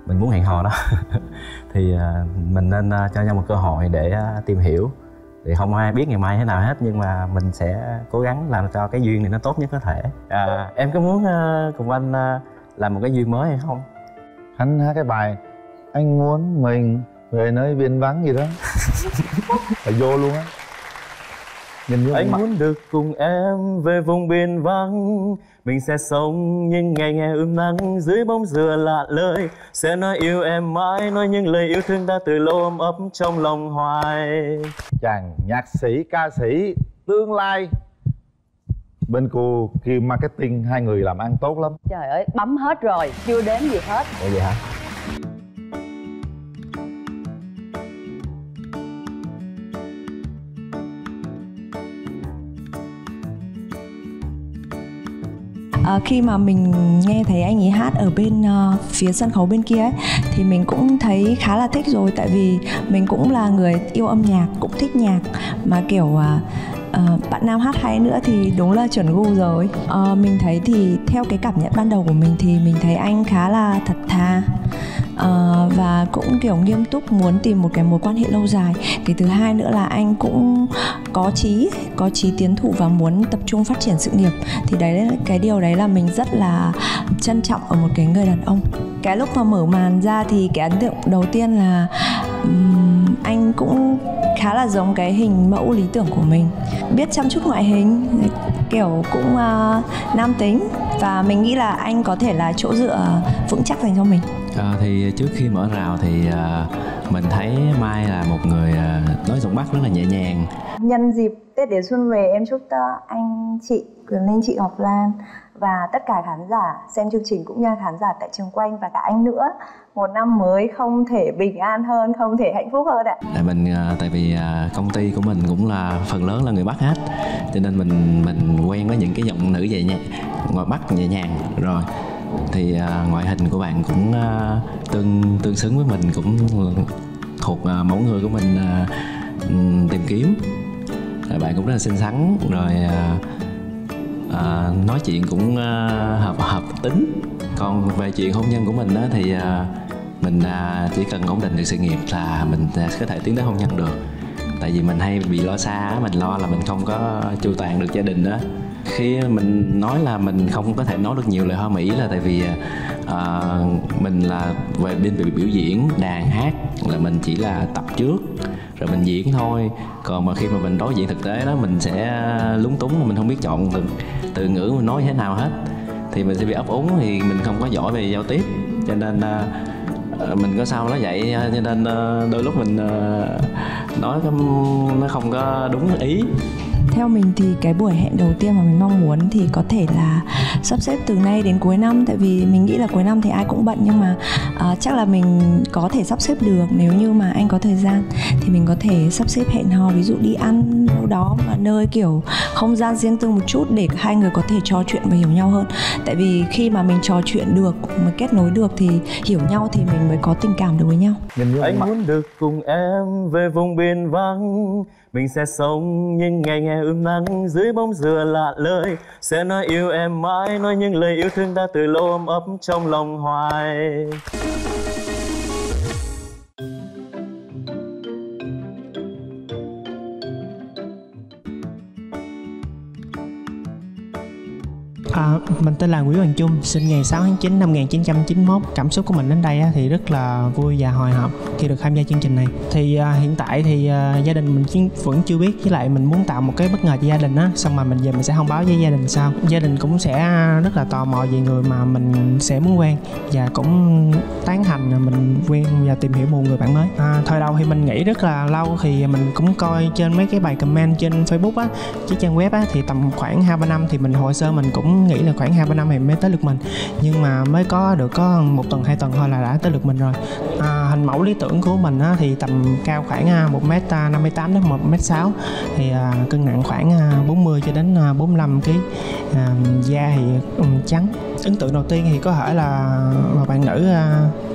mình muốn hẹn hò đó *laughs* thì à, mình nên cho nhau một cơ hội để tìm hiểu thì không ai biết ngày mai thế nào hết nhưng mà mình sẽ cố gắng làm cho cái duyên này nó tốt nhất có thể. À, em có muốn à, cùng anh à, làm một cái duyên mới hay không? Anh hát cái bài Anh muốn mình về nơi biên vắng gì đó. *laughs* Phải vô luôn á Nhìn anh mặt. muốn được cùng em về vùng biên vắng. Mình sẽ sống những ngày ngày ươm nắng dưới bóng dừa lạ lời sẽ nói yêu em mãi nói những lời yêu thương đã từ lâu ôm ấp trong lòng hoài. Chàng nhạc sĩ, ca sĩ, tương lai. Bên cô Kim Marketing hai người làm ăn tốt lắm. Trời ơi, bấm hết rồi, chưa đếm gì hết. Ủa vậy hả à, khi mà mình nghe thấy anh ấy hát ở bên uh, phía sân khấu bên kia ấy thì mình cũng thấy khá là thích rồi. Tại vì mình cũng là người yêu âm nhạc cũng thích nhạc. Mà kiểu uh, uh, bạn nam hát hay nữa thì đúng là chuẩn gu rồi. Uh, mình thấy thì theo cái cảm nhận ban đầu của mình thì mình thấy anh khá là thật thà uh, và cũng kiểu nghiêm túc muốn tìm một cái mối quan hệ lâu dài. Cái thứ hai nữa là anh cũng có chí có chí tiến thủ và muốn tập trung phát triển sự nghiệp. Thì đấy cái điều đấy là mình rất là trân trọng ở một cái người đàn ông. Cái lúc mà mở màn ra thì cái ấn tượng đầu tiên là um, anh cũng khá là giống cái hình mẫu lý tưởng của mình. Biết chăm chút ngoại hình kiểu cũng uh, nam tính. Và mình nghĩ là anh có thể là chỗ dựa vững chắc dành cho mình. À, thì trước khi mở rào thì à, mình thấy Mai là một người à, nói giọng Bắc rất là nhẹ nhàng. Nhân dịp Tết đến xuân về em chúc anh chị Quyền Linh chị Ngọc Lan và tất cả khán giả xem chương trình cũng như khán giả tại trường quanh và cả anh nữa. Một năm mới không thể bình an hơn không thể hạnh phúc hơn ạ. Tại mình tại vì công ty của mình cũng là phần lớn là người Bắc hết cho nên mình mình quen với những cái giọng nữ nhẹ nhàng ngoài Bắc nhẹ nhàng. Rồi thì à, ngoại hình của bạn cũng à, tương tương xứng với mình cũng thuộc à, mẫu người của mình tìm kiếm. Rồi bạn cũng rất là xinh xắn rồi à, nói chuyện cũng à, hợp hợp tính. Còn về chuyện hôn nhân của mình á, thì à, mình à, chỉ cần ổn định được sự nghiệp là mình sẽ có thể tiến tới hôn nhân được. Tại vì mình hay bị lo xa á, mình lo là mình không có chu toàn được gia đình đó khi mình nói là mình không có thể nói được nhiều lời hoa mỹ là tại vì uh, mình là về bên việc biểu diễn đàn hát là mình chỉ là tập trước rồi mình diễn thôi. Còn mà khi mà mình đối diện thực tế đó mình sẽ lúng túng mình không biết chọn từ từ ngữ mình nói thế nào hết. Thì mình sẽ bị ấp úng thì mình không có giỏi về giao tiếp. Cho nên uh, mình có sao nó vậy à, cho nên đôi lúc mình nói cái nó không có đúng ý theo mình thì cái buổi hẹn đầu tiên mà mình mong muốn thì có thể là sắp xếp từ nay đến cuối năm. Tại vì mình nghĩ là cuối năm thì ai cũng bận nhưng mà uh, chắc là mình có thể sắp xếp được. Nếu như mà anh có thời gian thì mình có thể sắp xếp hẹn hò ví dụ đi ăn đâu đó mà nơi kiểu không gian riêng tư một chút để hai người có thể trò chuyện và hiểu nhau hơn. Tại vì khi mà mình trò chuyện được mà kết nối được thì hiểu nhau thì mình mới có tình cảm được với nhau. Anh muốn được cùng em về vùng biên vắng mình sẽ sống những ngày nghe ươm nắng dưới bóng dừa lạ lời sẽ nói yêu em mãi, nói những lời yêu thương đã từ lâu ôm ấp trong lòng hoài. Mình tên là Nguyễn Hoàng Trung, sinh ngày 6 tháng 9 năm 1991. Cảm xúc của mình đến đây thì rất là vui và hồi hộp khi được tham gia chương trình này. Thì à, hiện tại thì à, gia đình mình vẫn chưa biết với lại mình muốn tạo một cái bất ngờ cho gia đình á, xong mà mình về mình sẽ thông báo với gia đình sau. Gia đình cũng sẽ rất là tò mò về người mà mình sẽ muốn quen và cũng tán thành là mình quen và tìm hiểu một người bạn mới. À, thời đầu thì mình nghĩ rất là lâu thì mình cũng coi trên mấy cái bài comment trên Facebook á, cái trang web á thì tầm khoảng hai ba năm thì mình hồ sơ mình cũng nghĩ là khoảng hai ba năm thì mới tới lượt mình. Nhưng mà mới có được có một tuần hai tuần thôi là đã tới lượt mình rồi. À, hình mẫu lý tưởng của mình á, thì tầm cao khoảng à, một m à, năm mươi tám đến một m sáu. Thì à, cân nặng khoảng à, bốn 40 cho đến à, 45 kg à, da thì ừ, trắng ấn tượng đầu tiên thì có thể là một bạn nữ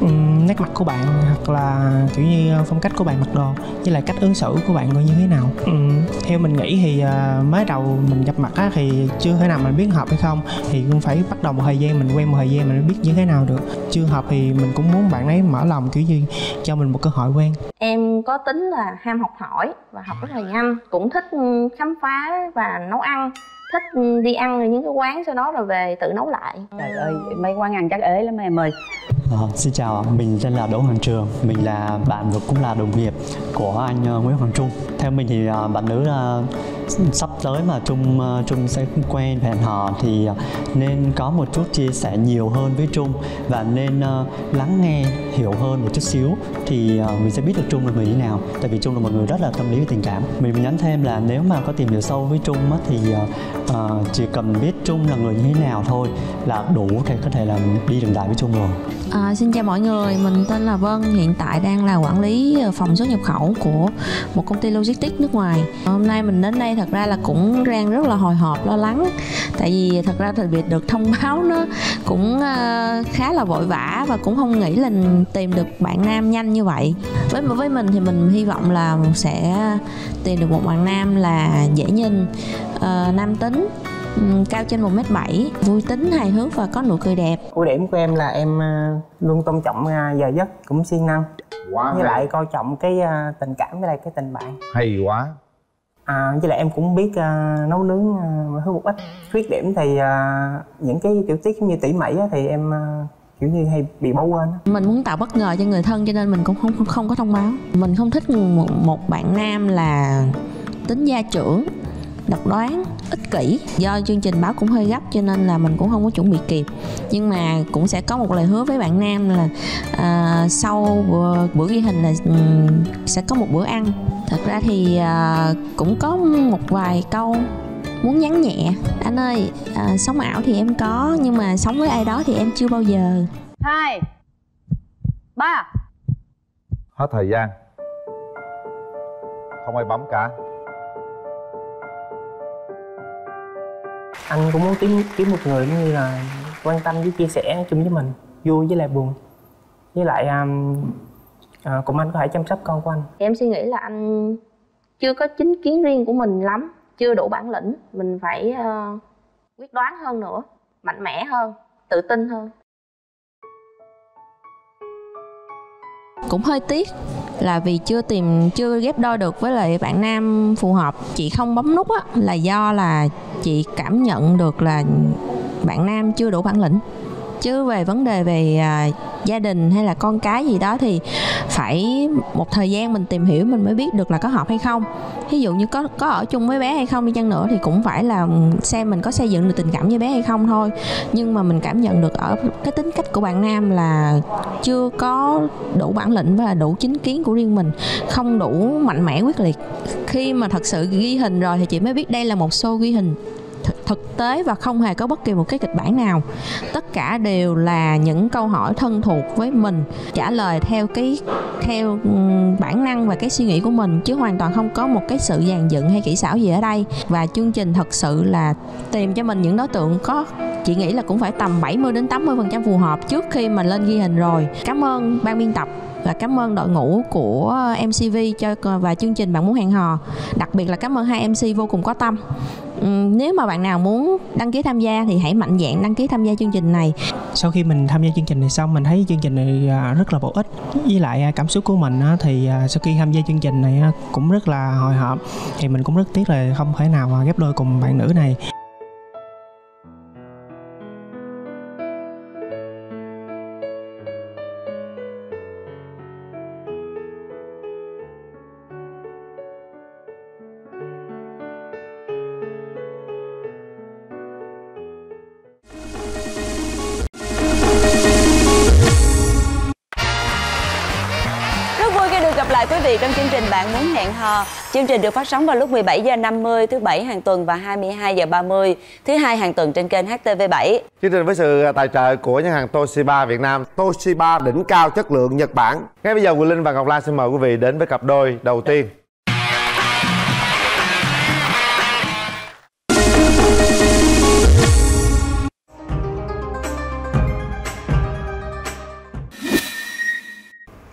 uh, nét mặt của bạn hoặc là kiểu như phong cách của bạn mặc đồ với lại cách ứng xử của bạn coi như thế nào. Um, theo mình nghĩ thì uh, mới đầu mình gặp mặt á, thì chưa thể nào mình biết hợp hay không thì cũng phải bắt đầu một thời gian mình quen một thời gian mình mới biết như thế nào được. Chưa hợp thì mình cũng muốn bạn ấy mở lòng kiểu như cho mình một cơ hội quen. Em có tính là ham học hỏi và học rất là nhanh Cũng thích khám phá và nấu ăn. Thích ừ, đi ăn ở những cái quán sau đó rồi về tự nấu lại Trời ơi, mấy quán ăn chắc ế lắm em ơi Ờ, xin chào, mình tên là Đỗ Hoàng Trường, mình là bạn và cũng là đồng nghiệp của anh ờ, Nguyễn Hoàng Trung. Theo mình thì ờ, bạn nữ sắp tới mà Trung Trung sẽ quen và hẹn hò thì nên có một chút chia sẻ nhiều hơn với Trung và nên lắng nghe hiểu hơn một chút xíu thì mình sẽ biết được Trung là người như nào. Tại vì Trung là một người rất là tâm lý và tình cảm. Mình nhắn thêm là nếu mà có tìm hiểu sâu với Trung thì à, chỉ cần biết Trung là người như thế nào thôi là đủ để có thể là đi đường đại với Trung rồi. À, xin chào mọi người, mình tên là Vân, hiện tại đang là quản lý ờ, phòng xuất nhập khẩu của một công ty logistics nước ngoài. Hôm nay mình đến đây thật ra là cũng đang rất là hồi hộp, lo lắng. Tại vì thật ra thì việc được thông *laughs* báo nó cũng ờ, khá là vội vã và cũng không nghĩ là tìm được bạn nam nhanh như vậy. Với với mình thì mình hy vọng là sẽ tìm được một bạn nam là dễ nhìn, uh, nam tính, ừm, cao trên 1m7, vui tính, hài hước và có nụ cười đẹp. ưu điểm của em là em à, luôn tôn trọng à, giờ giấc cũng siêng năng quá với hay. lại coi trọng cái à, tình cảm với lại cái tình bạn hay quá à, với lại em cũng biết à, nấu nướng mọi thứ một ít khuyết điểm thì à, những cái tiểu tiết giống như tỉ mỉ á, thì em à, kiểu như hay bị bỏ quên á. mình muốn tạo bất ngờ cho người thân cho nên mình cũng không không, không có thông báo mình không thích một, một bạn nam là tính gia trưởng độc đoán ích kỷ. Do chương trình báo cũng hơi gấp cho nên là mình cũng không có chuẩn bị kịp. Nhưng mà cũng sẽ có một lời hứa với bạn nam là à, sau bữa, bữa ghi hình là ừm, sẽ có một bữa ăn. Thật ra thì à, cũng có một vài câu muốn nhắn nhẹ. Anh ơi à, sống ảo thì em có nhưng mà sống với ai đó thì em chưa bao giờ. Hai ba. Hết thời gian. Không ai bấm cả anh cũng muốn kiếm kiếm một người giống như là quan tâm với chia sẻ chung với mình vui với lại buồn. Với lại um, à, cùng anh có thể chăm sóc con của anh. Em suy nghĩ là anh chưa có chính kiến riêng của mình lắm Chưa đủ bản lĩnh. Mình phải uh, quyết đoán hơn nữa Mạnh mẽ hơn Tự tin hơn. Cũng hơi tiếc là vì chưa tìm, chưa ghép đôi được với lại bạn nam phù hợp. Chị không bấm nút á, là do là chị cảm nhận được là bạn nam chưa đủ bản lĩnh chứ về vấn đề về à, gia đình hay là con cái gì đó thì phải một thời gian mình tìm hiểu mình mới biết được là có hợp hay không. Ví dụ như có có ở chung với bé hay không đi chăng nữa thì cũng phải là xem mình có xây dựng được tình cảm với bé hay không thôi. Nhưng mà mình cảm nhận được ở cái tính cách của bạn nam là chưa có đủ bản lĩnh và đủ chính kiến của riêng mình không đủ mạnh mẽ quyết liệt. Khi mà thật sự ghi hình rồi thì chị mới biết đây là một show ghi hình thực- thực tế và không hề có bất kỳ một cái kịch bản nào. Tất cả đều là những câu hỏi thân thuộc với mình, trả lời theo cái, theo bản năng và cái suy nghĩ của mình, chứ hoàn toàn không có một cái sự dàn dựng hay kỹ xảo gì ở đây. Và chương trình thật sự là tìm cho mình những đối tượng có, chị nghĩ là cũng phải tầm 70 đến 80 phần trăm phù hợp trước khi mà lên ghi hình rồi. Cảm ơn ban biên tập và cảm ơn đội ngũ của MCV cho và chương trình bạn muốn hẹn hò. Đặc biệt là cảm ơn hai MC vô cùng có tâm. Ừ, nếu mà bạn nào muốn đăng ký tham gia thì hãy mạnh dạn đăng ký tham gia chương trình này. Sau khi mình tham gia chương trình này xong, mình thấy chương trình này à, rất là bổ ích. Với lại à, cảm xúc của mình thì à, sau khi tham gia chương trình này cũng rất là hồi hộp. Thì mình cũng rất tiếc là không thể nào mà ghép đôi cùng bạn nữ này. Bạn muốn hẹn hò. Chương trình được phát sóng vào lúc 17 giờ 50 thứ bảy hàng tuần và 22 giờ 30 thứ hai hàng tuần trên kênh HTV7. Chương trình với sự tài trợ của nhãn hàng Toshiba Việt Nam Toshiba đỉnh cao chất lượng Nhật Bản Ngay bây giờ Quỳnh Linh và Ngọc Lan xin mời quý vị đến với cặp đôi đầu tiên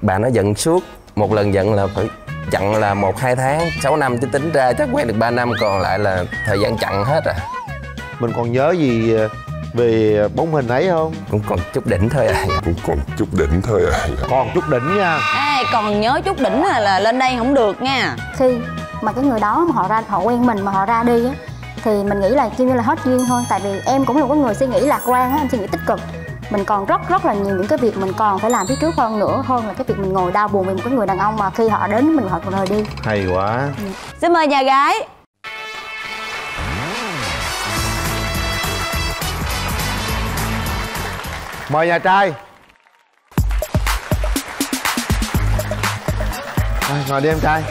bà nó giận suốt một lần giận là phải chặn là một hai tháng 6 năm chứ tính ra chắc quen được 3 năm còn lại là thời gian chặn hết à. Mình còn nhớ gì ờ, về bóng hình ấy không? cũng còn chút đỉnh thôi à. Cũng còn chút đỉnh thôi à. Còn chút đỉnh nha. Ê, còn nhớ chút đỉnh là, là lên đây không được nha. khi mà cái người đó mà họ ra họ quen mình mà họ ra đi á thì mình nghĩ là kêu như là hết duyên thôi. Tại vì em cũng là một cái người suy nghĩ lạc quan á em suy nghĩ tích cực mình còn rất rất là nhiều những cái việc mình còn phải làm phía trước hơn nữa hơn là cái việc mình ngồi đau buồn vì một cái người đàn ông mà khi họ đến với mình họ rời đi. Hay quá. Xin mời nhà gái. Mời nhà trai. Rồi, ngồi đi em trai.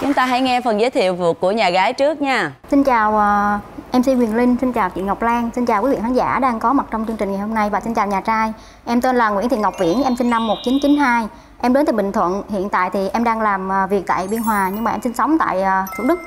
Chúng ta hãy nghe phần giới thiệu của nhà gái trước nha. Xin chào uh, MC Quyền Linh, xin chào chị Ngọc Lan, xin chào quý vị khán giả đang có mặt trong chương trình ngày hôm nay và xin chào nhà trai. Em tên là Nguyễn Thị Ngọc Viễn, em sinh năm 1992. Em đến từ Bình Thuận, hiện tại thì em đang làm uh, việc tại Biên Hòa nhưng mà em sinh sống tại uh, Thủ Đức.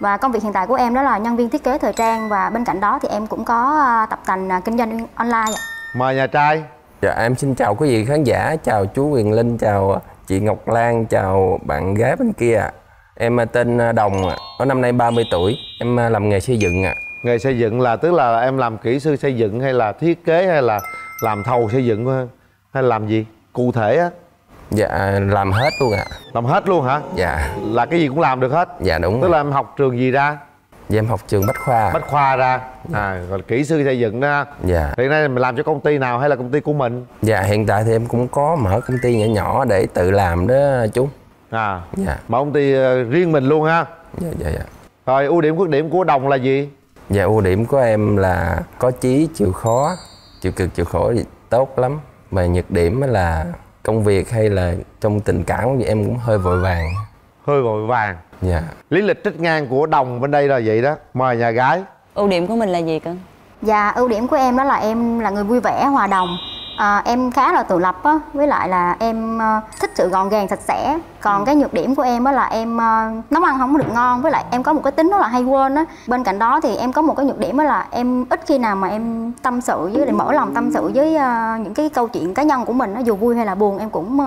Và công việc hiện tại của em đó là nhân viên thiết kế thời trang và bên cạnh đó thì em cũng có uh, tập tành kinh doanh online ạ. Mời nhà trai dạ em xin chào quý vị khán giả chào chú Quyền Linh chào chị Ngọc Lan chào bạn gái bên kia ạ. em tên Đồng ạ, có năm nay 30 tuổi em làm nghề xây dựng ạ Nghề xây dựng là tức là em làm kỹ sư xây dựng hay là thiết kế hay là làm thầu xây dựng hay là làm gì? Cụ thể á. Dạ làm hết luôn ạ. Làm hết luôn hả? dạ. Là cái gì cũng làm được hết? Dạ đúng Tức rồi. là em học trường gì ra? dạ em học trường Bách Khoa Bách khoa ra. À, gọi là kỹ sư xây dựng đó dạ. Hiện nay mình làm cho công ty nào hay là công ty của mình? dạ hiện tại thì em cũng có mở công ty nhỏ nhỏ để tự làm đó chú. À, dạ. Mở công ty ờ, riêng mình luôn ha. Dạ dạ dạ. Rồi ưu điểm khuyết điểm của Đồng là gì? Dạ ưu điểm của em là có chí, chịu khó, chịu cực, chịu khổ thì tốt lắm. Và nhược điểm á là công việc hay là trong tình cảm thì em cũng hơi vội vàng. Hơi vội vàng Dạ. Lý lịch trích ngang của Đồng bên đây là vậy đó Mời nhà gái Ưu điểm của mình là gì cưng? Và ưu điểm của em đó là em là người vui vẻ, hòa đồng à, Em khá là tự lập á Với lại là em ờ, thích sự gọn gàng, sạch sẽ. Còn cái nhược điểm của em đó là em ờ, nấu ăn không có được ngon Với lại em có một cái tính đó là hay quên á. Bên cạnh đó thì em có một cái nhược điểm đó là em ít khi nào mà em tâm sự với lại mở lòng tâm sự với những cái câu chuyện cá nhân của mình á Dù vui hay là buồn em cũng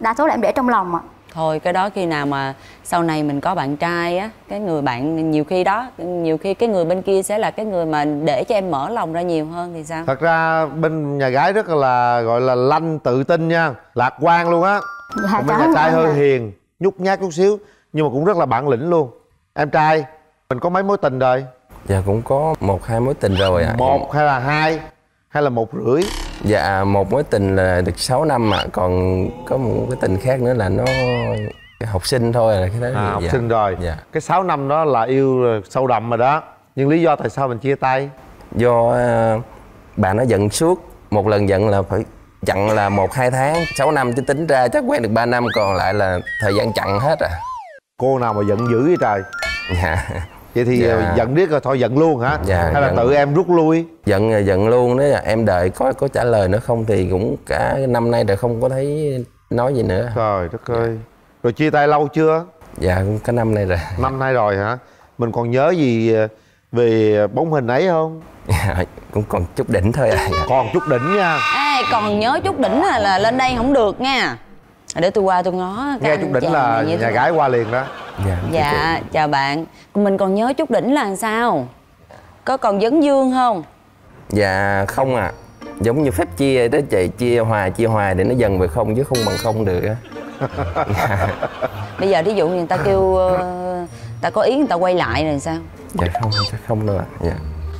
đa số là em để trong lòng ạ Thôi cái đó khi nào mà sau này mình có bạn trai á, cái người bạn nhiều khi đó, nhiều khi cái người bên kia sẽ là cái người mà để cho em mở lòng ra nhiều hơn thì sao? Thật ra bên nhà gái rất là gọi là lanh tự tin nha Lạc quan luôn á. Dạ, Còn bên nhà trai hơi hiền Nhút nhát chút xíu Nhưng mà cũng rất là bản lĩnh luôn. Em trai Mình có mấy mối tình rồi? Dạ cũng có một hai mối tình rồi ạ. Một hay là hai? Hay là một rưỡi Dạ một mối tình là được 6 năm ạ. Còn có một cái tình khác nữa là nó học sinh thôi là cái đó. à, học dạ. sinh rồi Dạ. Cái 6 năm đó là yêu sâu đậm rồi đó Nhưng lý do tại sao mình chia tay Do à, bạn nó giận suốt một lần giận là phải chặn là một hai tháng 6 năm chứ tính ra chắc quen được 3 năm còn lại là thời gian chặn hết à Cô nào mà giận dữ vậy trời dạ *laughs* Vậy thì Dạ. ờ, giận biết rồi thôi giận luôn hả? Dạ, Hay là giận. tự em rút lui? Giận là giận luôn đó. Em đợi có có trả lời nữa không thì cũng cả năm nay đã không có thấy nói gì nữa. Trời đất ơi. Rồi chia tay lâu chưa? Dạ cũng cả năm nay rồi. Năm nay rồi hả? Mình còn nhớ gì ờ, về bóng hình ấy không? Dạ, cũng còn chút đỉnh thôi à. Dạ. Còn chút đỉnh nha. Ê, còn nhớ chút đỉnh là, là lên đây không được nha. Để tôi qua tôi ngó Nghe chút đỉnh là nhà thế gái qua liền đó dạ Dạ, chào bạn. Mình còn nhớ chút đỉnh là sao? Có còn vấn dương không? dạ không à giống như phép chia đó chị chia hòa chia hòa để nó dần về không chứ không bằng không được á Bây giờ thí dụ người ta kêu ờ, ta có ý người ta quay lại rồi sao? dạ không chắc không đâu ạ dạ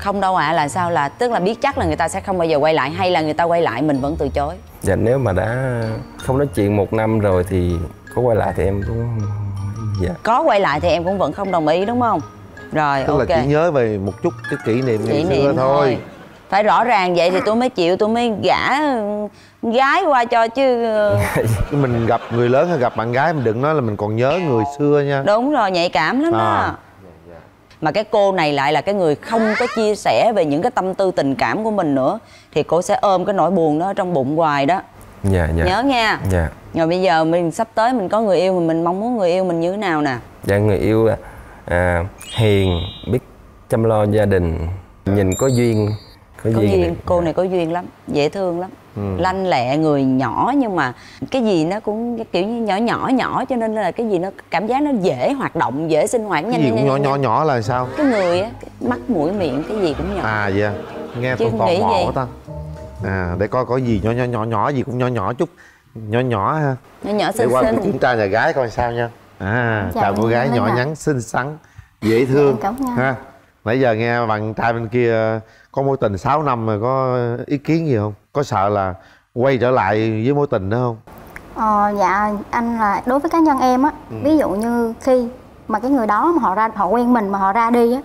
Không đâu ạ là sao là tức là biết chắc là người ta sẽ không bao giờ quay lại hay là người ta quay lại mình vẫn từ chối. dạ nếu mà đã không nói chuyện một năm rồi thì có quay lại thì em cũng dạ Có quay lại thì em cũng vẫn không đồng ý đúng không? Rồi Tức ok. là chỉ nhớ về một chút cái kỷ niệm ngày Kỷ xưa niệm thôi thôi. phải rõ ràng vậy thì tôi mới chịu tôi mới gả gái qua cho chứ mình gặp người lớn hay gặp bạn gái mình đừng nói là mình còn nhớ người xưa nha đúng rồi nhạy cảm lắm đó À. mà cái cô này lại là cái người không có chia sẻ về những cái tâm tư tình cảm của mình nữa thì cô sẽ ôm cái nỗi buồn đó ở trong bụng hoài đó. Dạ dạ. Nhớ nha. Dạ. Rồi bây giờ mình sắp tới mình có người yêu mà mình mong muốn người yêu mình như thế nào nè? Dạ người yêu à, hiền biết chăm lo gia đình nhìn có duyên có, có duyên, duyên cô này có duyên lắm dễ thương lắm. Ừ. lanh lẹ người nhỏ nhưng mà cái gì nó cũng kiểu như nhỏ nhỏ nhỏ cho nên là cái gì nó cảm giác nó dễ hoạt động dễ sinh hoạt cái nhanh gì nhanh cũng nhỏ nhanh, nhỏ nhanh. nhỏ là sao? Cái người á cái mắt mũi miệng cái gì cũng nhỏ. À dạ. Nghe Chứ tôi tò nghĩ mò gì? quá ta. À để coi có gì nhỏ nhỏ nhỏ nhỏ gì cũng nhỏ nhỏ chút. Nhỏ nhỏ ha. Nhỏ nhỏ để xinh qua xinh. kiểm tra nhà gái coi sao nha. À Dạ, chào cô gái nhỏ nhắn xinh xắn dễ thương. Ơn. ha. Nãy giờ nghe bạn trai bên kia có mối tình 6 năm rồi có ý kiến gì không? Có sợ là quay trở lại với mối tình nữa không? Ờ, dạ anh là đối với cá nhân em á Ừ. ví dụ như khi mà cái người đó mà họ ra họ quen mình mà họ ra đi á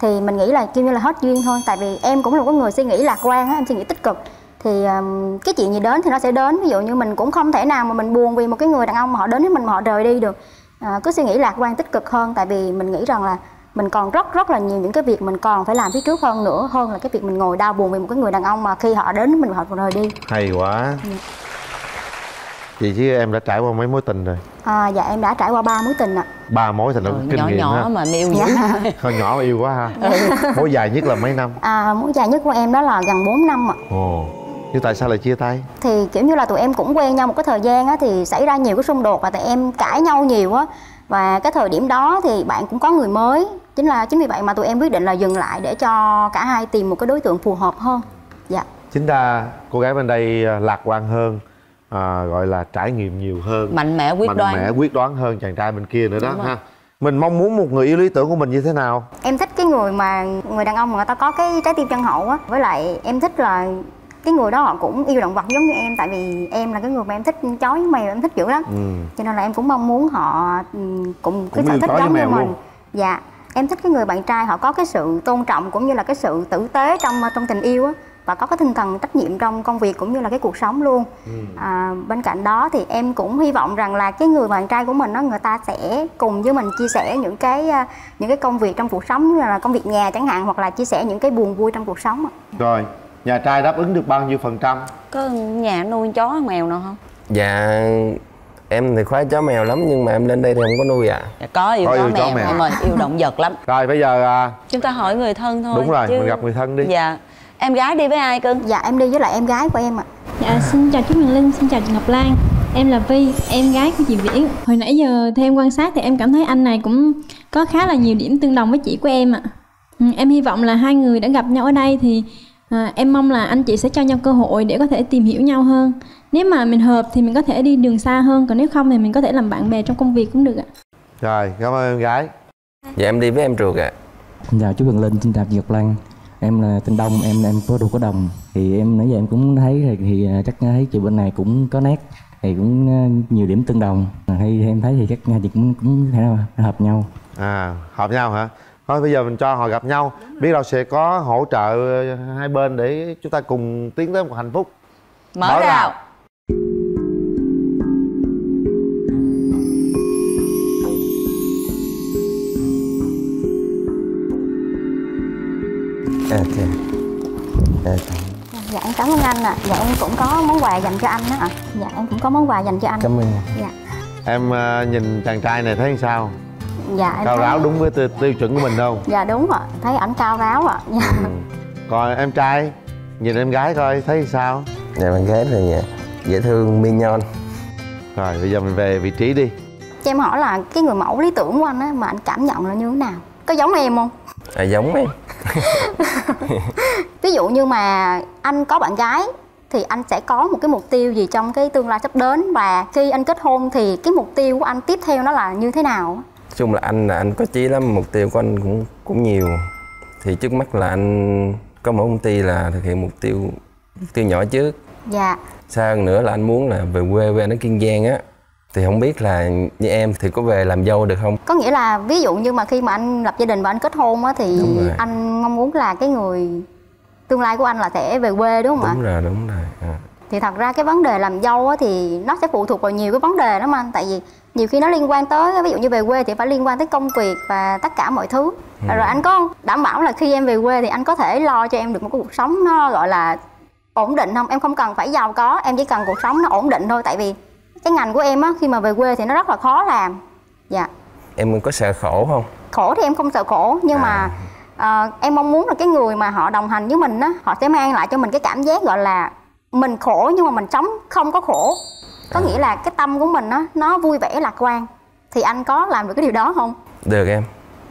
thì mình nghĩ là kêu như là hết duyên thôi. Tại vì em cũng là một người suy nghĩ lạc quan á em suy nghĩ tích cực. Thì ừm, cái chuyện gì đến thì nó sẽ đến. Ví dụ như mình cũng không thể nào mà mình buồn vì một cái người đàn ông mà họ đến với mình mà họ rời đi được. À, cứ suy nghĩ lạc quan tích cực hơn. Tại vì mình nghĩ rằng là mình còn rất rất là nhiều những cái việc mình còn phải làm phía trước hơn nữa hơn là cái việc mình ngồi đau buồn vì một cái người đàn ông mà khi họ đến mình họ rời đi. Hay quá. Chị chứ em đã trải qua mấy mối tình rồi? À, dạ em đã trải qua ba mối tình ạ. Ba mối thành Trời, kinh nhỏ nghiệm nhỏ ha. mà yêu dữ. Dạ. *laughs* Thôi nhỏ mà yêu quá ha. Mối dài nhất là mấy năm? À, mối dài nhất của em đó là gần 4 năm ạ. ồ. Nhưng tại sao lại chia tay? Thì kiểu như là tụi em cũng quen nhau một cái thời gian á thì xảy ra nhiều cái xung đột và tụi em cãi nhau nhiều á. Và cái thời điểm đó thì bạn cũng có người mới. Chính là chính vì vậy mà tụi em quyết định là dừng lại để cho cả hai tìm một cái đối tượng phù hợp hơn. Dạ. chính ra cô gái bên đây à, lạc quan hơn à, gọi là trải nghiệm nhiều hơn mạnh mẽ quyết mạnh đoán mẽ quyết đoán hơn chàng trai bên kia nữa đó ha mình mong muốn một người yêu lý tưởng của mình như thế nào Em thích cái người mà người đàn ông mà người ta có cái trái tim chân hậu á. Với lại em thích là cái người đó họ cũng yêu động vật giống như em tại vì em là cái người mà em thích chó với mèo em thích dữ lắm ừ. cho nên là em cũng mong muốn họ ừ, cùng cái Cũng sở thích giống như mình luôn. dạ em thích cái người bạn trai họ có cái sự tôn trọng cũng như là cái sự tử tế trong trong tình yêu á và có cái tinh thần trách nhiệm trong công việc cũng như là cái cuộc sống luôn. À, bên cạnh đó thì em cũng hy vọng rằng là cái người bạn trai của mình đó người ta sẽ cùng với mình chia sẻ những cái à, những cái công việc trong cuộc sống như là công việc nhà chẳng hạn hoặc là chia sẻ những cái buồn vui trong cuộc sống ạ. rồi nhà trai đáp ứng được bao nhiêu phần trăm? Có nhà nuôi chó mèo nào không? Dạ em thì khoái chó mèo lắm nhưng mà em lên đây thì không có nuôi ạ. Dạ, có yêu Có chó, yêu chó mèo, mèo. em ơi yêu động vật lắm. Rồi bây giờ à, chúng ta hỏi người thân thôi đúng rồi chứ- mình gặp người thân đi. Dạ. Em gái đi với ai cưng? Dạ em đi với lại em gái của em ạ. Dạ, xin chào chú Huyền Linh, xin chào chị Ngọc Lan. Em là Vi, em gái của chị Viễn. Hồi nãy giờ theo em quan sát thì em cảm thấy anh này cũng có khá là nhiều điểm tương đồng với chị của em ạ. Ừ, Em hy vọng là hai người đã gặp nhau ở đây thì à, em mong là anh chị sẽ cho nhau cơ hội để có thể tìm hiểu nhau hơn Nếu mà mình hợp thì mình có thể đi đường xa hơn Còn nếu không thì mình có thể làm bạn bè trong công việc cũng được ạ. Rồi cảm ơn em gái. Dạ em đi với em ruột ạ. Xin chào chú Quỳnh Linh, xin chào chị Ngọc Lan. Em là tên Đông, em em có ruột có đồng. Thì em nãy giờ em cũng thấy thì, thì à, chắc thấy chị bên này cũng có nét Thì cũng à, nhiều điểm tương đồng. Hay em thấy thì chắc chị cũng cũng thể nào hợp nhau. À hợp nhau hả? Thôi bây giờ mình cho họ gặp nhau. Biết đâu sẽ có hỗ trợ hai bên để chúng ta cùng tiến tới một hạnh phúc. Mở, Mở rào. à dạ à, dạ em cảm ơn anh ạ. Dạ em cũng có món quà dành cho anh đó ạ. Dạ em cũng có món quà dành cho anh. Cảm ơn. Dạ. Em à, nhìn chàng trai này thấy sao? Dạ em cao thấy- ráo đúng với tiêu, tiêu chuẩn của mình không? Dạ đúng ạ. Thấy ảnh cao ráo ạ. Dạ. còn em trai nhìn em gái coi thấy sao? Dạ bạn gái thì dạ, dễ thương mignon. Rồi bây giờ mình về vị trí đi. Cho em hỏi là cái người mẫu lý tưởng của anh á mà anh cảm nhận là như thế nào? Có giống em không? À, giống em. *laughs* Ví dụ như mà anh có bạn gái thì anh sẽ có một cái mục tiêu gì trong cái tương lai sắp đến? Và khi anh kết hôn thì cái mục tiêu của anh tiếp theo nó là như thế nào Nói chung là anh là anh có chí lắm mục tiêu của anh cũng cũng nhiều. Thì trước mắt là anh có một công ty là thực hiện mục tiêu mục tiêu nhỏ trước. Dạ xa hơn nữa là anh muốn là về quê về ở kiên giang á. Thì không biết là như em thì có về làm dâu được không? Có nghĩa là ví dụ như mà khi mà anh lập gia đình và anh kết hôn á thì Đúng anh mong muốn là cái người tương lai của anh là sẽ về quê đúng không ạ? Đúng rồi đúng rồi. À. thì thật ra cái vấn đề làm dâu á, thì nó sẽ phụ thuộc vào nhiều cái vấn đề lắm anh. Tại vì nhiều khi nó liên quan tới ví dụ như về quê thì phải liên quan tới công việc và tất cả mọi thứ. Ừ. rồi anh có đảm bảo là khi em về quê thì anh có thể lo cho em được một cái cuộc sống nó gọi là ổn định không? Em không cần phải giàu có em chỉ cần cuộc sống nó ổn định thôi. Tại vì cái ngành của em á khi mà về quê thì nó rất là khó làm. Dạ. Em có sợ khổ không? Khổ thì em không sợ khổ nhưng mà ờ, em mong muốn là cái người mà họ đồng hành với mình á họ sẽ mang lại cho mình cái cảm giác gọi là mình khổ nhưng mà mình sống không có khổ. Có nghĩa là cái tâm của mình á nó vui vẻ lạc quan. Thì anh có làm được cái điều đó không? Được em.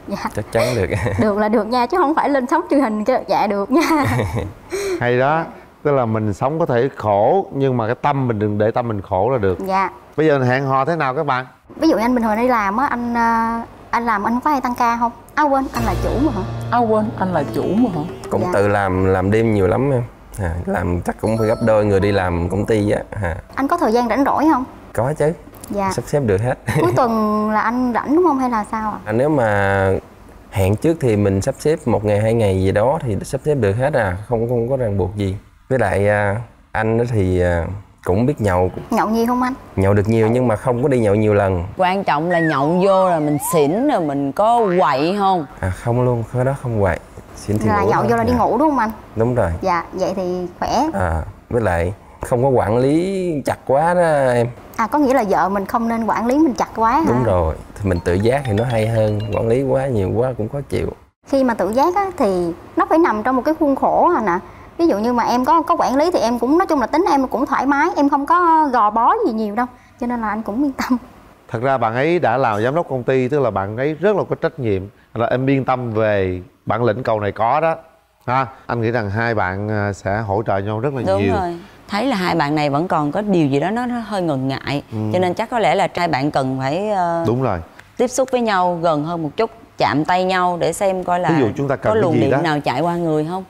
Dạ. Chắc chắn được. *laughs* Được là được nha chứ không phải lên sóng truyền hình kêu dạ được nha. *laughs* Hay đó tức là mình sống có thể khổ nhưng mà cái tâm mình đừng để tâm mình khổ là được. Dạ. Bây giờ hẹn hò thế nào các bạn? Ví dụ như anh bình thường đi làm á anh ờ, anh làm anh có hay tăng ca không? À quên anh là chủ mà hả? À quên anh là chủ mà hả? Cũng Dạ. tự làm làm đêm nhiều lắm em. À, làm chắc cũng phải gấp đôi người đi làm công ty á à, anh có thời gian rảnh rỗi không? Có chứ. Dạ. Sắp xếp được hết. Cuối *laughs* tuần là anh rảnh đúng không hay là sao ạ? À, nếu mà hẹn trước thì mình sắp xếp một ngày hai ngày gì đó thì sắp xếp được hết à không không có ràng buộc gì với lại à, anh á thì à, cũng biết nhậu. Nhậu nhiều không anh? Nhậu được nhiều nhưng mà không có đi nhậu nhiều lần. Quan trọng là nhậu vô là mình xỉn rồi mình có quậy không? À không luôn cái đó không vậy xin thì là ngủ nhậu thôi. vô là đi ngủ đúng không anh? Đúng rồi. Dạ vậy thì khỏe. À với lại không có quản lý chặt quá đó em. À có nghĩa là vợ mình không nên quản lý mình chặt quá hả? Đúng rồi. Thì mình tự giác thì nó hay hơn. Quản lý quá nhiều quá cũng khó chịu. Khi mà tự giác á, thì nó phải nằm trong một cái khuôn khổ anh ạ ví dụ như mà em có có quản lý thì em cũng nói chung là tính em cũng thoải mái em không có gò bó gì nhiều đâu cho nên là anh cũng yên tâm. Thật ra bạn ấy đã làm giám đốc công ty tức là bạn ấy rất là có trách nhiệm là em yên tâm về bản lĩnh cầu này có đó. Ha anh nghĩ rằng hai bạn à, sẽ hỗ trợ nhau rất là đúng nhiều. rồi. Thấy là hai bạn này vẫn còn có điều gì đó nó, hơi ngần ngại Ừ. cho nên chắc có lẽ là trai bạn cần phải ờ, đúng rồi. tiếp xúc với nhau gần hơn một chút chạm tay nhau để xem coi là Ví dụ chúng ta cần có luồng điện đó. nào chạy qua người không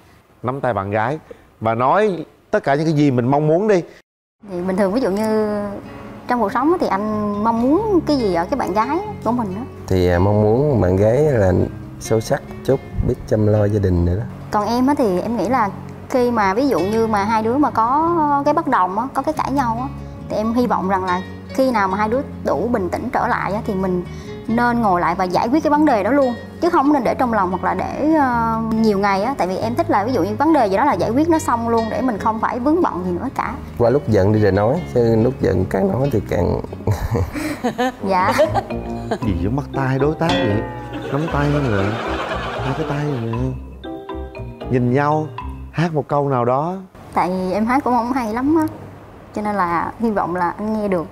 nắm tay bạn gái và nói tất cả những cái gì mình mong muốn đi. Thì bình thường ví dụ như trong cuộc sống á, thì anh mong muốn cái gì ở cái bạn gái của mình đó thì à, mong muốn bạn gái là sâu sắc chút biết chăm lo gia đình nữa đó. Còn em á thì em nghĩ là khi mà ví dụ như mà hai đứa mà có cái bất đồng á có cái cãi nhau á thì em hy vọng rằng là khi nào mà hai đứa đủ bình tĩnh trở lại á thì mình nên ngồi lại và giải quyết cái vấn đề đó luôn. Chứ không nên để trong lòng hoặc là để ờ, nhiều ngày á tại vì em thích là ví dụ như vấn đề gì đó là giải quyết nó xong luôn để mình không phải vướng bận gì nữa cả. Qua lúc giận đi rồi nói chứ lúc giận càng nói thì càng *laughs* dạ. Gì với mắt tay đối tác vậy? Nắm tay rồi hai cái tay rồi nhìn nhau hát một câu nào đó. Tại vì em hát cũng không hay lắm á cho nên là hy vọng là anh nghe được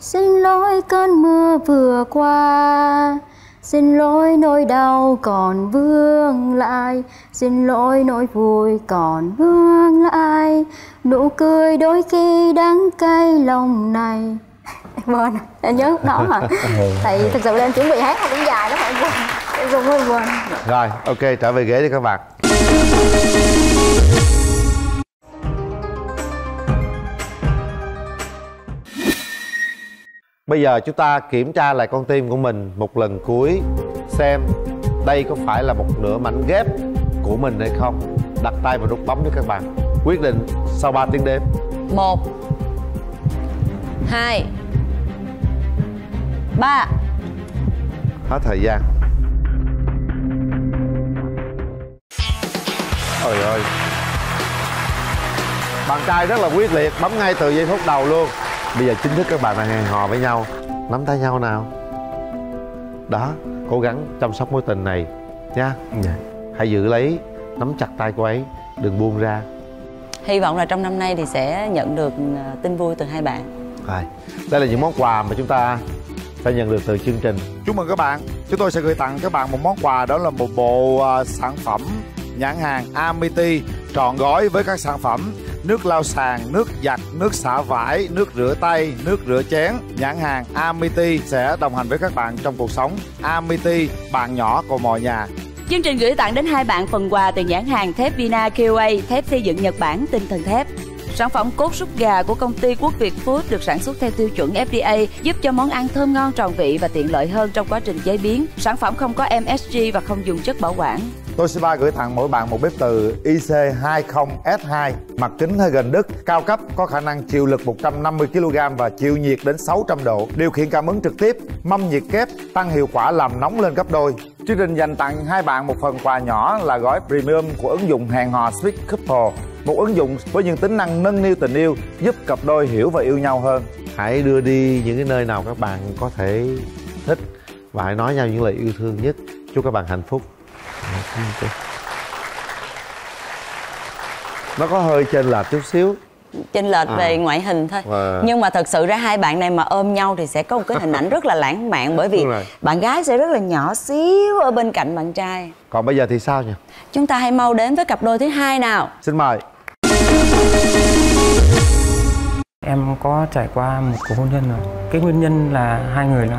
xin lỗi cơn mưa vừa qua. Xin lỗi nỗi đau còn vương lại. Xin lỗi nỗi vui còn vương lại. Nụ cười đôi khi đắng cay lòng này. *laughs* Em quên em nhớ lúc đó mà. *laughs* Tại vì thực sự là em chuẩn bị hát nó cũng dài lắm mà em quên. Em hơi quên. Rồi ok trở về ghế đi các bạn Bây giờ chúng ta kiểm tra lại con tim của mình một lần cuối Xem đây có phải là một nửa mảnh ghép của mình hay không. Đặt tay vào nút bấm đi các bạn. Quyết định sau 3 tiếng đếm. Một hai ba. Hết thời gian. Trời ơi. Bạn trai rất là quyết liệt Bấm ngay từ giây phút đầu luôn Bây giờ chính thức các bạn đang hẹn hò với nhau. Nắm tay nhau nào. Đó Cố gắng chăm sóc mối tình này Nha. Dạ. Hãy giữ lấy Nắm chặt tay cô ấy Đừng buông ra. Hy vọng là trong năm nay thì sẽ nhận được ờ, tin vui từ hai bạn. Rồi Đây là những món quà mà chúng ta Sẽ nhận được từ chương trình. Chúc mừng các bạn. Chúng tôi sẽ gửi tặng các bạn một món quà Đó là một bộ à, sản phẩm nhãn hàng Amity Trọn gói với các sản phẩm Nước lau sàn, nước giặt, nước xả vải, nước rửa tay, nước rửa chén Nhãn hàng Amity sẽ đồng hành với các bạn trong cuộc sống Amity, bạn nhỏ của mọi nhà Chương trình gửi tặng đến hai bạn phần quà từ nhãn hàng thép Vina QA, thép xây dựng Nhật Bản tinh thần thép. Sản phẩm cốt súp gà của công ty Quốc Việt Food được sản xuất theo tiêu chuẩn FDA, giúp cho món ăn thơm ngon tròn vị và tiện lợi hơn trong quá trình chế biến. Sản phẩm không có MSG và không dùng chất bảo quản. Toshiba gửi tặng mỗi bạn một bếp từ IC20S2 mặt kính hơi gần đứt, cao cấp, có khả năng chịu lực 150 kg và chịu nhiệt đến 600 độ, điều khiển cảm ứng trực tiếp, mâm nhiệt kép, tăng hiệu quả làm nóng lên gấp đôi. Chương trình dành tặng hai bạn một phần quà nhỏ là gói premium của ứng dụng hẹn hò Sweet Couple, một ứng dụng với những tính năng nâng niu tình yêu, giúp cặp đôi hiểu và yêu nhau hơn. hãy đưa đi những cái nơi nào các bạn có thể thích và hãy nói nhau những lời yêu thương nhất. Chúc các bạn hạnh phúc nó có hơi trên lệch chút xíu. Chênh lệch À. về ngoại hình thôi. Và- nhưng mà thật sự ra hai bạn này mà ôm nhau thì sẽ có một cái hình ảnh rất là lãng mạn bởi vì bạn gái sẽ rất là nhỏ xíu ở bên cạnh bạn trai. Còn bây giờ thì sao nhỉ? Chúng ta hãy mau đến với cặp đôi thứ hai nào. Xin mời. Em có trải qua một cuộc hôn nhân rồi. Cái nguyên nhân là hai người là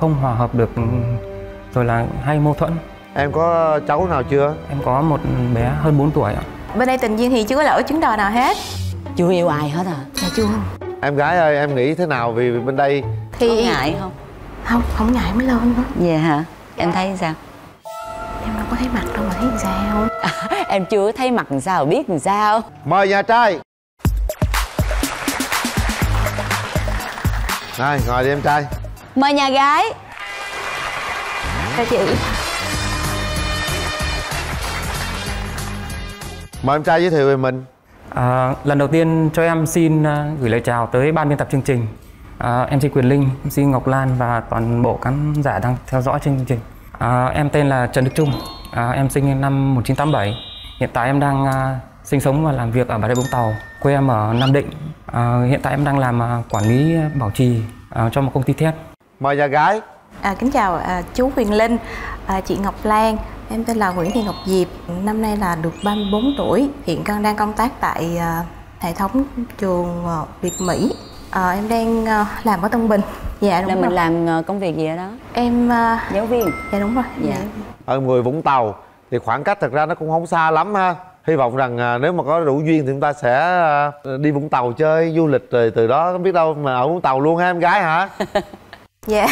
không hòa hợp được rồi là hay mâu thuẫn. Em có cháu nào chưa? Em có một bé hơn 4 tuổi ạ. Bên đây tình duyên thì chưa có lỡ chứng đò nào hết Chưa yêu ai hết à? Dạ chưa em gái ơi em nghĩ thế nào vì bên đây Thì Có ngại không? Không, không ngại mới lên đó Dạ hả? Em thấy sao? Em đâu có thấy mặt đâu mà thấy sao em chưa thấy mặt làm sao biết làm sao mời nhà trai này ngồi đi em trai Mời nhà gái Chào chị mời em trai giới thiệu về mình À, lần đầu tiên cho em xin à, gửi lời chào tới ban biên tập chương trình à, MC Quyền Linh, MC Ngọc Lan và toàn bộ khán giả đang theo dõi chương trình. À, em tên là Trần Đức Trung, à, em sinh năm 1987. Hiện tại em đang à, sinh sống và làm việc ở Bà Rịa Vũng Tàu, quê em ở Nam Định. À, hiện tại em đang làm à, quản lý bảo trì à, cho một công ty thép. mời nhà gái à, Kính chào à, chú Huyền Linh, à, chị Ngọc Lan Em tên là Nguyễn Thị Ngọc Diệp Năm nay là được 34 tuổi. Hiện con đang công tác tại à, hệ thống trường à, Việt Mỹ. À, Em đang à, làm ở Tân Bình. Dạ đúng là rồi. mình làm công việc gì ở đó? Em giáo viên. Dạ đúng rồi. Dạ. ở người Vũng Tàu thì khoảng cách thật ra nó cũng không xa lắm ha. Hy vọng rằng nếu mà có đủ duyên thì chúng ta sẽ đi Vũng Tàu chơi du lịch rồi từ đó biết đâu mà ở Vũng Tàu luôn ha em gái hả? *laughs* Dạ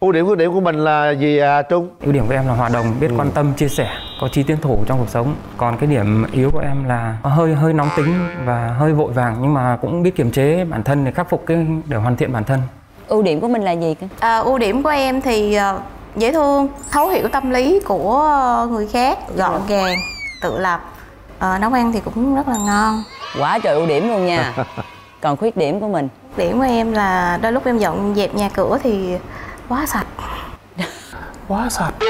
ưu điểm khuyết điểm của mình là gì à, Trung Ưu điểm của em là hòa đồng, biết quan tâm, chia sẻ, có trí tiến thủ trong cuộc sống. Còn cái điểm yếu của em là hơi hơi nóng tính và hơi vội vàng nhưng mà cũng biết kiềm chế bản thân để khắc phục cái để hoàn thiện bản thân. ưu điểm của mình là gì cơ? à, Ưu điểm của em thì à, dễ thương Thấu hiểu tâm lý của người khác Gọn gàng, tự lập à, Nấu ăn thì cũng rất là ngon quá trời ưu điểm luôn nha *laughs* còn khuyết điểm của mình Điểm của em là đôi lúc em dọn dẹp nhà cửa thì quá sạch *laughs* Quá sạch *laughs*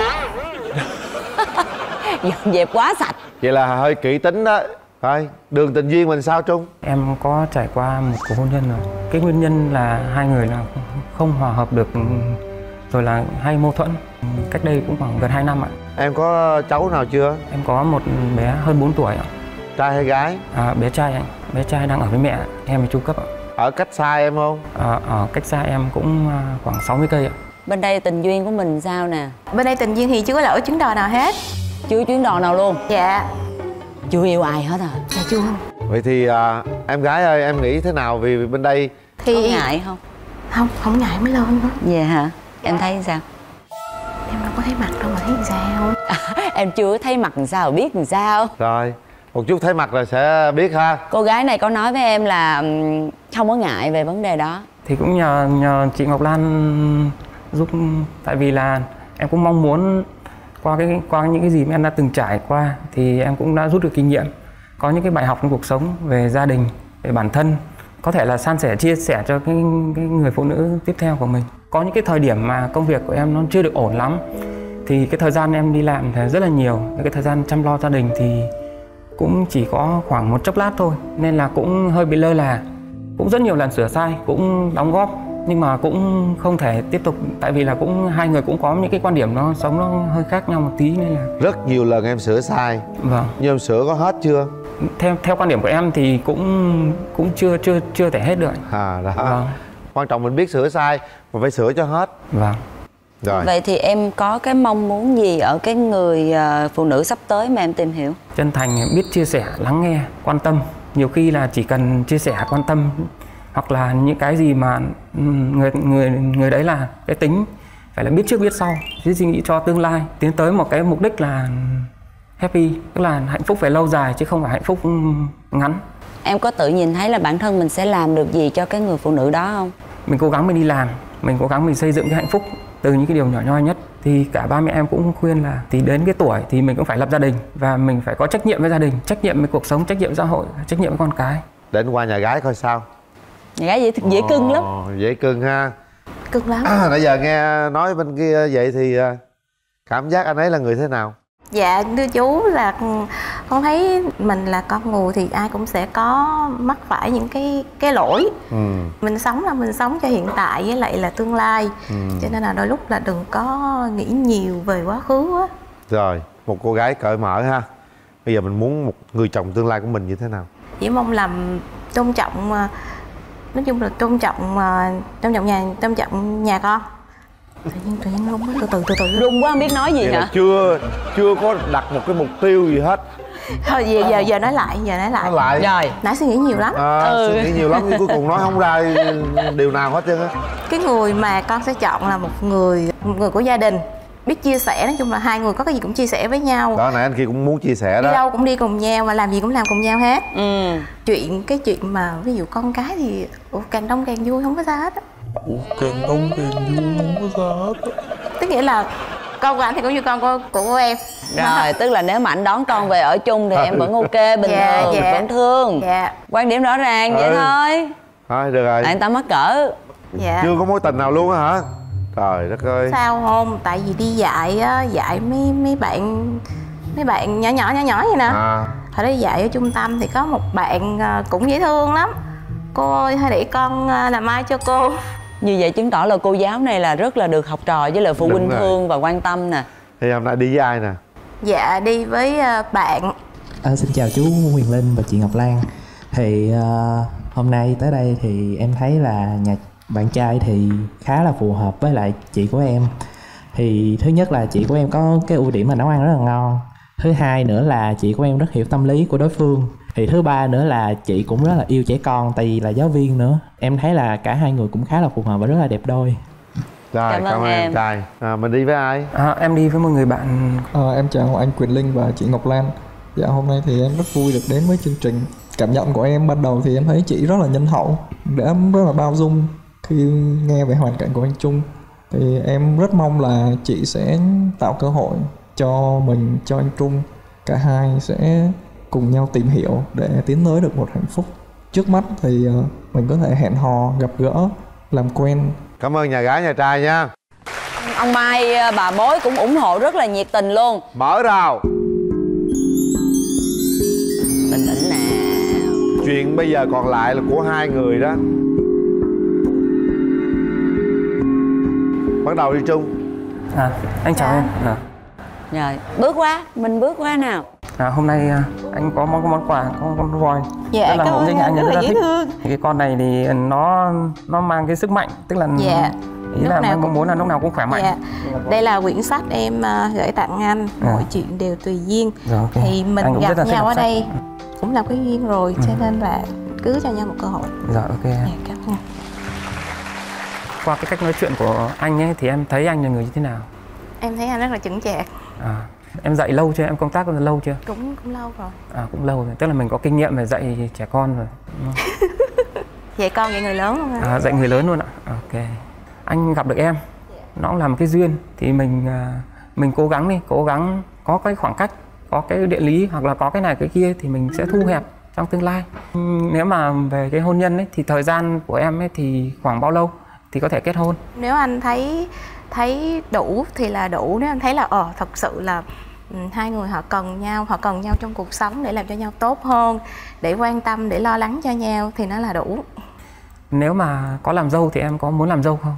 dọn dẹp quá sạch vậy là hơi kỹ tính đó thôi đường tình duyên mình sao Trung Em có trải qua một cuộc hôn nhân rồi. Cái nguyên nhân là hai người là không hòa hợp được rồi là hay mâu thuẫn. Cách đây cũng khoảng gần 2 năm ạ. em có cháu nào chưa Em có một bé hơn 4 tuổi ạ. trai hay gái À, bé trai anh, bé trai đang ở với mẹ, em ở trung cấp ạ. ở cách xa em không À, ở cách xa em cũng à, khoảng 60 cây ạ. Bên đây tình duyên của mình sao nè? Bên đây tình duyên thì chưa có lỡ chứng đò nào hết. Chưa chuyến đò nào luôn? Dạ. Chưa yêu ai hết à? Dạ chưa. Vậy thì à, em gái ơi em nghĩ thế nào vì bên đây? Thì có ngại không? Không, không ngại mới lên đó. Dạ hả? Em thấy sao? Em đâu có thấy mặt đâu mà thấy sao. *laughs* Em chưa thấy mặt làm sao biết làm sao. Rồi một chút thấy mặt là sẽ biết ha. Cô gái này có nói với em là không có ngại về vấn đề đó. Thì cũng nhờ nhờ chị Ngọc Lan giúp tại vì là em cũng mong muốn qua cái qua những cái gì mà em đã từng trải qua thì em cũng đã rút được kinh nghiệm. Có những cái bài học trong cuộc sống về gia đình về bản thân có thể là san sẻ chia sẻ cho cái, cái người phụ nữ tiếp theo của mình. Có những cái thời điểm mà công việc của em nó chưa được ổn lắm thì cái thời gian em đi làm thì rất là nhiều. Cái thời gian chăm lo gia đình thì cũng chỉ có khoảng một chốc lát thôi nên là cũng hơi bị lơ là. Cũng rất nhiều lần sửa sai cũng đóng góp nhưng mà cũng không thể tiếp tục tại vì là cũng hai người cũng có những cái quan điểm nó sống nó hơi khác nhau một tí nên là rất nhiều lần em sửa sai. Vâng. Nhưng em sửa có hết chưa? Theo theo quan điểm của em thì cũng cũng chưa chưa chưa thể hết được. À đó. Vâng. quan trọng mình biết sửa sai mà phải sửa cho hết. Vâng. Rồi. Vậy thì em có cái mong muốn gì ở cái người ờ, phụ nữ sắp tới mà em tìm hiểu? Chân thành biết chia sẻ lắng nghe quan tâm. Nhiều khi là chỉ cần chia sẻ quan tâm hoặc là những cái gì mà người người người đấy là cái tính phải là biết trước biết sau biết suy nghĩ cho tương lai tiến tới một cái mục đích là happy tức là hạnh phúc về lâu dài chứ không phải hạnh phúc ngắn. Em có tự nhìn thấy là bản thân mình sẽ làm được gì cho cái người phụ nữ đó không? Mình cố gắng mình đi làm mình cố gắng mình xây dựng cái hạnh phúc từ những cái điều nhỏ nhoi nhất. Thì cả ba mẹ em cũng khuyên là thì đến cái tuổi thì mình cũng phải lập gia đình và mình phải có trách nhiệm với gia đình trách nhiệm với cuộc sống trách nhiệm xã hội trách nhiệm với con cái. Đến qua nhà gái coi sao nhà gái dễ dễ cưng lắm. Ồ, dễ cưng ha. Cưng lắm. À, nãy giờ nghe nói bên kia vậy thì à, cảm giác anh ấy là người thế nào? Dạ thưa chú là con thấy mình là con người thì ai cũng sẽ có mắc phải những cái cái lỗi. Ừ. mình sống là mình sống cho hiện tại với lại là tương lai. Ừ. cho nên là đôi lúc là đừng có nghĩ nhiều về quá khứ á. Rồi một cô gái cởi mở ha. Bây giờ mình muốn một người chồng tương lai của mình như thế nào? Chỉ mong làm tôn trọng à, nói chung là tôn trọng à, tôn trọng nhà tôn trọng nhà con. Tự nhiên tự nhiên rung á, từ từ từ từ. Rung quá không biết nói gì Vậy hả? chưa chưa có đặt một cái mục tiêu gì hết. Thôi giờ giờ giờ nói lại giờ nói lại. Nói lại. rồi. Nãy suy nghĩ nhiều lắm. À, suy nghĩ nhiều lắm nhưng cuối cùng nói không ra điều nào hết trơn á. Cái người mà con sẽ chọn là một người một người của gia đình biết chia sẻ nói chung là hai người có cái gì cũng chia sẻ với nhau. Đó nãy anh kia cũng muốn chia sẻ đi đó đâu cũng đi cùng nhau và làm gì cũng làm cùng nhau hết. Ừ. chuyện cái chuyện mà ví dụ con cái thì ủa, càng đông càng vui không có sao hết á. Càng đông càng vui không có sao hết á. tức nghĩa là con của anh thì cũng như con của, của em. Rồi tức là nếu mà anh đón con về ở chung thì em vẫn ok bình *laughs* Dạ, thường dạ. vẫn thương. Dạ. Quan điểm rõ ràng vậy Ừ. thôi. Thôi được rồi. Người ta mắc cỡ. Dạ. Chưa có mối tình nào luôn á hả trời đất ơi. Sao không? Tại vì đi dạy á dạy mấy mấy bạn mấy bạn nhỏ nhỏ nhỏ nhỏ vậy nè. À. Hồi đó đi dạy ở trung tâm thì có một bạn à, cũng dễ thương lắm. Cô ơi hay để con à, làm ai cho cô? *laughs* Như vậy chứng tỏ là cô giáo này là rất là được học trò với lại phụ Đúng huynh rồi. thương và quan tâm nè. Thì hôm nay đi với ai nè? Dạ đi với à, bạn. À, xin chào chú Huyền Linh và chị Ngọc Lan. Thì ờ, hôm nay tới đây thì em thấy là nhà bạn trai thì khá là phù hợp với lại chị của em. Thì thứ nhất là chị của em có cái ưu điểm là nấu ăn rất là ngon. Thứ hai nữa là chị của em rất hiểu tâm lý của đối phương. Thì thứ ba nữa là chị cũng rất là yêu trẻ con tại vì là giáo viên nữa. Em thấy là cả hai người cũng khá là phù hợp và rất là đẹp đôi. Rồi Cảm ơn cảm ơn em. em trai. À, mình đi với ai? À, em đi với một người bạn. Ờ, em chào anh Quyền Linh và chị Ngọc Lan. Dạ hôm nay thì em rất vui được đến với chương trình. Cảm nhận của em ban đầu thì em thấy chị rất là nhân hậu Đã rất là bao dung khi nghe về hoàn cảnh của anh Trung Thì em rất mong là chị sẽ tạo cơ hội cho mình, cho anh Trung Cả hai sẽ cùng nhau tìm hiểu để tiến tới được một hạnh phúc. Trước mắt thì ờ, mình có thể hẹn hò, gặp gỡ, làm quen. Cảm ơn nhà gái nhà trai nha. Ông mai ờ, bà bối cũng ủng hộ rất là nhiệt tình luôn. Mở rào. Bình tĩnh nè. Chuyện bây giờ còn lại là của hai người đó bắt đầu đi chung à, anh chào em à, rồi bước qua mình bước qua nào à, hôm nay à, anh có món món quà có con voi Dạ, Rất là nghĩnh, anh, rất là thích. thương. cái con này thì nó nó mang cái sức mạnh tức là Dạ. ý Lúc là nào cũng- muốn là lúc nào cũng khỏe mạnh Dạ. Đây là quyển sách em à, gửi tặng anh À. Mọi chuyện đều tùy duyên Rồi, ok. Thì mình gặp nhau ở sách. đây Cũng là cái duyên rồi Cho Ừ. nên là cứ cho nhau một cơ hội rồi ok. Dạ, cảm ơn qua cái cách nói chuyện của anh ấy thì em thấy anh là người như thế nào? Em thấy anh rất là chững chạc. À, em dạy lâu chưa? Em công tác lâu chưa? Cũng cũng lâu rồi. À, cũng lâu rồi. Tức là mình có kinh nghiệm về dạy trẻ con rồi? Vậy *laughs* con vậy người lớn anh? à, dạy người lớn luôn ạ. Ok. Anh gặp được em. Nó cũng là một cái duyên. Thì mình à, mình cố gắng đi cố gắng có cái khoảng cách có cái địa lý hoặc là có cái này cái kia thì mình sẽ thu hẹp trong tương lai. Nếu mà về cái hôn nhân ấy thì thời gian của em ấy thì khoảng bao lâu thì có thể kết hôn. Nếu anh thấy thấy đủ thì là đủ. Nếu anh thấy là ờ thật sự là ừ, hai người họ cần nhau Họ cần nhau trong cuộc sống để làm cho nhau tốt hơn Để quan tâm, để lo lắng cho nhau Thì nó là đủ. Nếu mà có làm dâu thì em có muốn làm dâu không?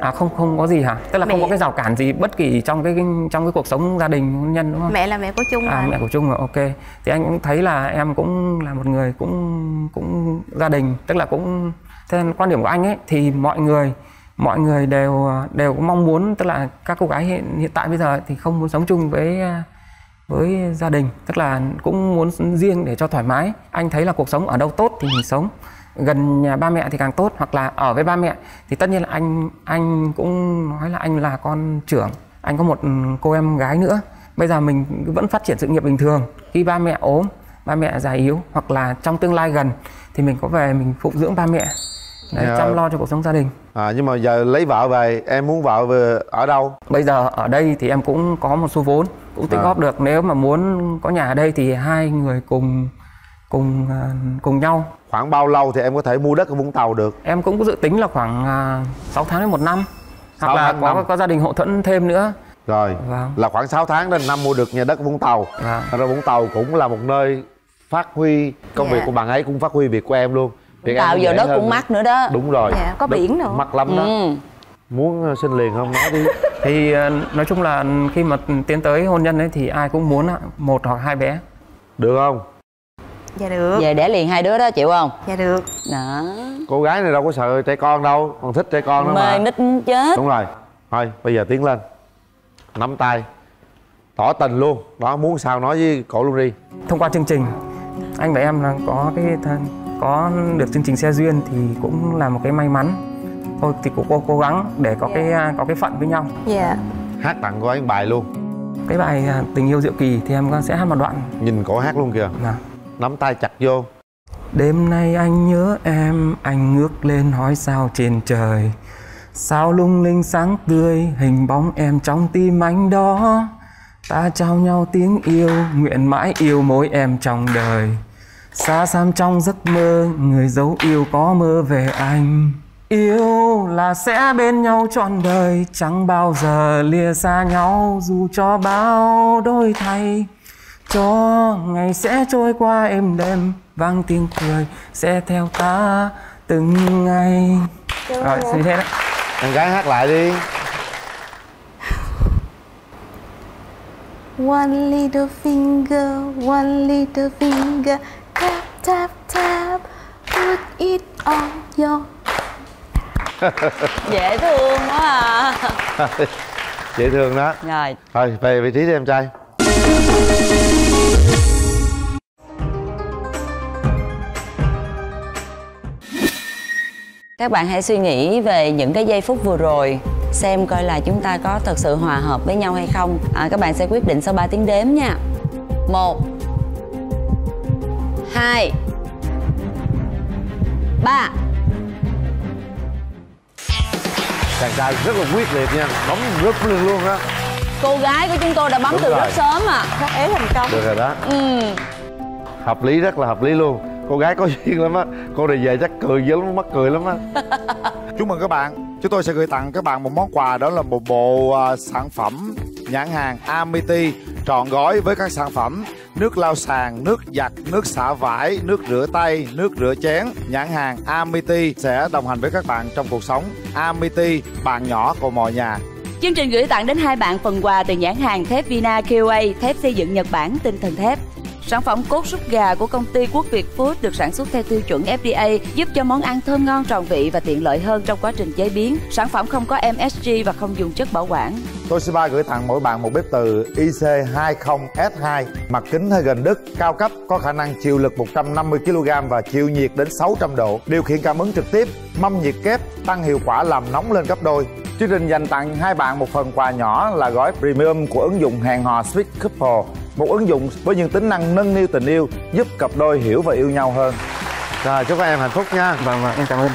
À không không có gì hả? Tức là không Mẹ- có cái rào cản gì bất kỳ trong cái trong cái cuộc sống gia đình hôn nhân đúng không? Mẹ là mẹ của Trung à mà. mẹ của Trung rồi ok. Thì anh cũng thấy là em cũng là một người cũng cũng gia đình tức là cũng theo quan điểm của anh ấy, thì mọi người mọi người đều đều mong muốn, tức là các cô gái hiện hiện tại bây giờ thì không muốn sống chung với à, với gia đình, tức là cũng muốn riêng để cho thoải mái. Anh thấy là cuộc sống ở đâu tốt thì mình sống. Gần nhà ba mẹ thì càng tốt, hoặc là ở với ba mẹ thì tất nhiên là anh anh cũng nói là anh là con trưởng, anh có một cô em gái nữa. Bây giờ mình vẫn phát triển sự nghiệp bình thường. Khi ba mẹ ốm, ba mẹ già yếu, hoặc là trong tương lai gần thì mình có về mình phụng dưỡng ba mẹ để Dạ. chăm lo cho cuộc sống gia đình à, nhưng mà giờ lấy vợ về em muốn vợ về ở đâu bây giờ ở đây thì em cũng có một số vốn cũng tích À. góp được nếu mà muốn có nhà ở đây thì hai người cùng cùng à, cùng nhau khoảng bao lâu thì em có thể mua đất ở vũng tàu được em cũng có dự tính là khoảng à, 6 tháng đến một năm hoặc là có năm. có gia đình hậu thuẫn thêm nữa rồi Vâng. là khoảng 6 tháng đến năm mua được nhà đất ở vũng tàu Vâng. Ra vũng tàu cũng là một nơi phát huy công Dạ. việc của bạn ấy cũng phát huy việc của em luôn Tạo cũng giờ đất cũng mắc nữa đó. Đúng rồi. Dạ, có Đất biển nữa. mắc lắm đó. Ừ. muốn uh, xin liền không? Nói đi. *laughs* Thì à, nói chung là khi mà tiến tới hôn nhân ấy thì ai cũng muốn á, một hoặc hai bé. Được không? Dạ được. Về đẻ liền hai đứa đó chịu không? Dạ được. Đó. Cô gái này đâu có sợ trẻ con đâu còn thích trẻ con đó mê mà nít chết. Đúng rồi. Thôi bây giờ tiến lên. Nắm tay. Tỏ tình luôn. Đó muốn sao nói với cổ luôn đi. Thông qua chương trình anh và em là có cái thân có được chương trình xe duyên thì cũng là một cái may mắn. Thôi thì cũng cố, cố gắng để có cái à, có cái phận với nhau. Dạ. Hát tặng cô ấy một bài luôn. Cái bài à, tình yêu diệu kỳ thì em sẽ hát một đoạn. Nhìn cổ hát luôn kìa. Dạ. nắm tay chặt vô. Đêm nay anh nhớ em, anh ngước lên hỏi sao trên trời. Sao lung linh sáng tươi, hình bóng em trong tim anh đó. Ta trao nhau tiếng yêu, nguyện mãi yêu mỗi em trong đời Xa xăm trong giấc mơ, người dấu yêu có mơ về anh. Yêu là sẽ bên nhau trọn đời, chẳng bao giờ lìa xa nhau dù cho bao đôi thay. Cho ngày sẽ trôi qua êm đềm vang tiếng cười sẽ theo ta từng ngày. Rồi như thế đấy gái hát lại đi. One little finger, one little finger, tap tap tap, put it on your. *laughs* dễ thương quá à. *laughs* Dễ thương đó. Rồi. Thôi về vị trí đi em trai. Các bạn hãy suy nghĩ về những cái giây phút vừa rồi xem coi là chúng ta có thật sự hòa hợp với nhau hay không. À, các bạn sẽ quyết định sau 3 tiếng đếm nha. Một hai. Ba. Chàng trai rất là quyết liệt nha. Bấm rất luôn luôn á. Cô gái của chúng tôi đã bấm Đúng từ rồi. rất sớm à các é thành công. Được rồi đó. Ừ. hợp lý rất là hợp lý luôn. Cô gái có *laughs* duyên lắm á. Cô này về chắc cười dữ lắm mắc cười lắm á. *laughs* Chúc mừng các bạn. Chúng tôi sẽ gửi tặng các bạn một món quà. Đó là một bộ à, sản phẩm nhãn hàng Amity trọn gói với các sản phẩm nước lau sàn, nước giặt, nước xả vải, nước rửa tay, nước rửa chén. Nhãn hàng Amity sẽ đồng hành với các bạn trong cuộc sống. Amity, bạn nhỏ của mọi nhà. Chương trình gửi tặng đến hai bạn phần quà từ nhãn hàng thép Vina QA, thép xây dựng Nhật Bản tinh thần thép. Sản phẩm cốt súp gà của công ty Quốc Việt Food được sản xuất theo tiêu chuẩn FDA, giúp cho món ăn thơm ngon tròn vị và tiện lợi hơn trong quá trình chế biến. Sản phẩm không có MSG và không dùng chất bảo quản. Toshiba gửi tặng mỗi bạn một bếp từ IC20S2 mặt kính hơi gần đứt, cao cấp, có khả năng chịu lực 150kg và chịu nhiệt đến 600 độ. Điều khiển cảm ứng trực tiếp, mâm nhiệt kép, tăng hiệu quả làm nóng lên gấp đôi. Chương trình dành tặng hai bạn một phần quà nhỏ là gói premium của ứng dụng hẹn hò Sweet Couple, một ứng dụng với những tính năng nâng niu tình yêu, giúp cặp đôi hiểu và yêu nhau hơn. rồi chúc các em hạnh phúc nha. Vâng vâng em cảm ơn.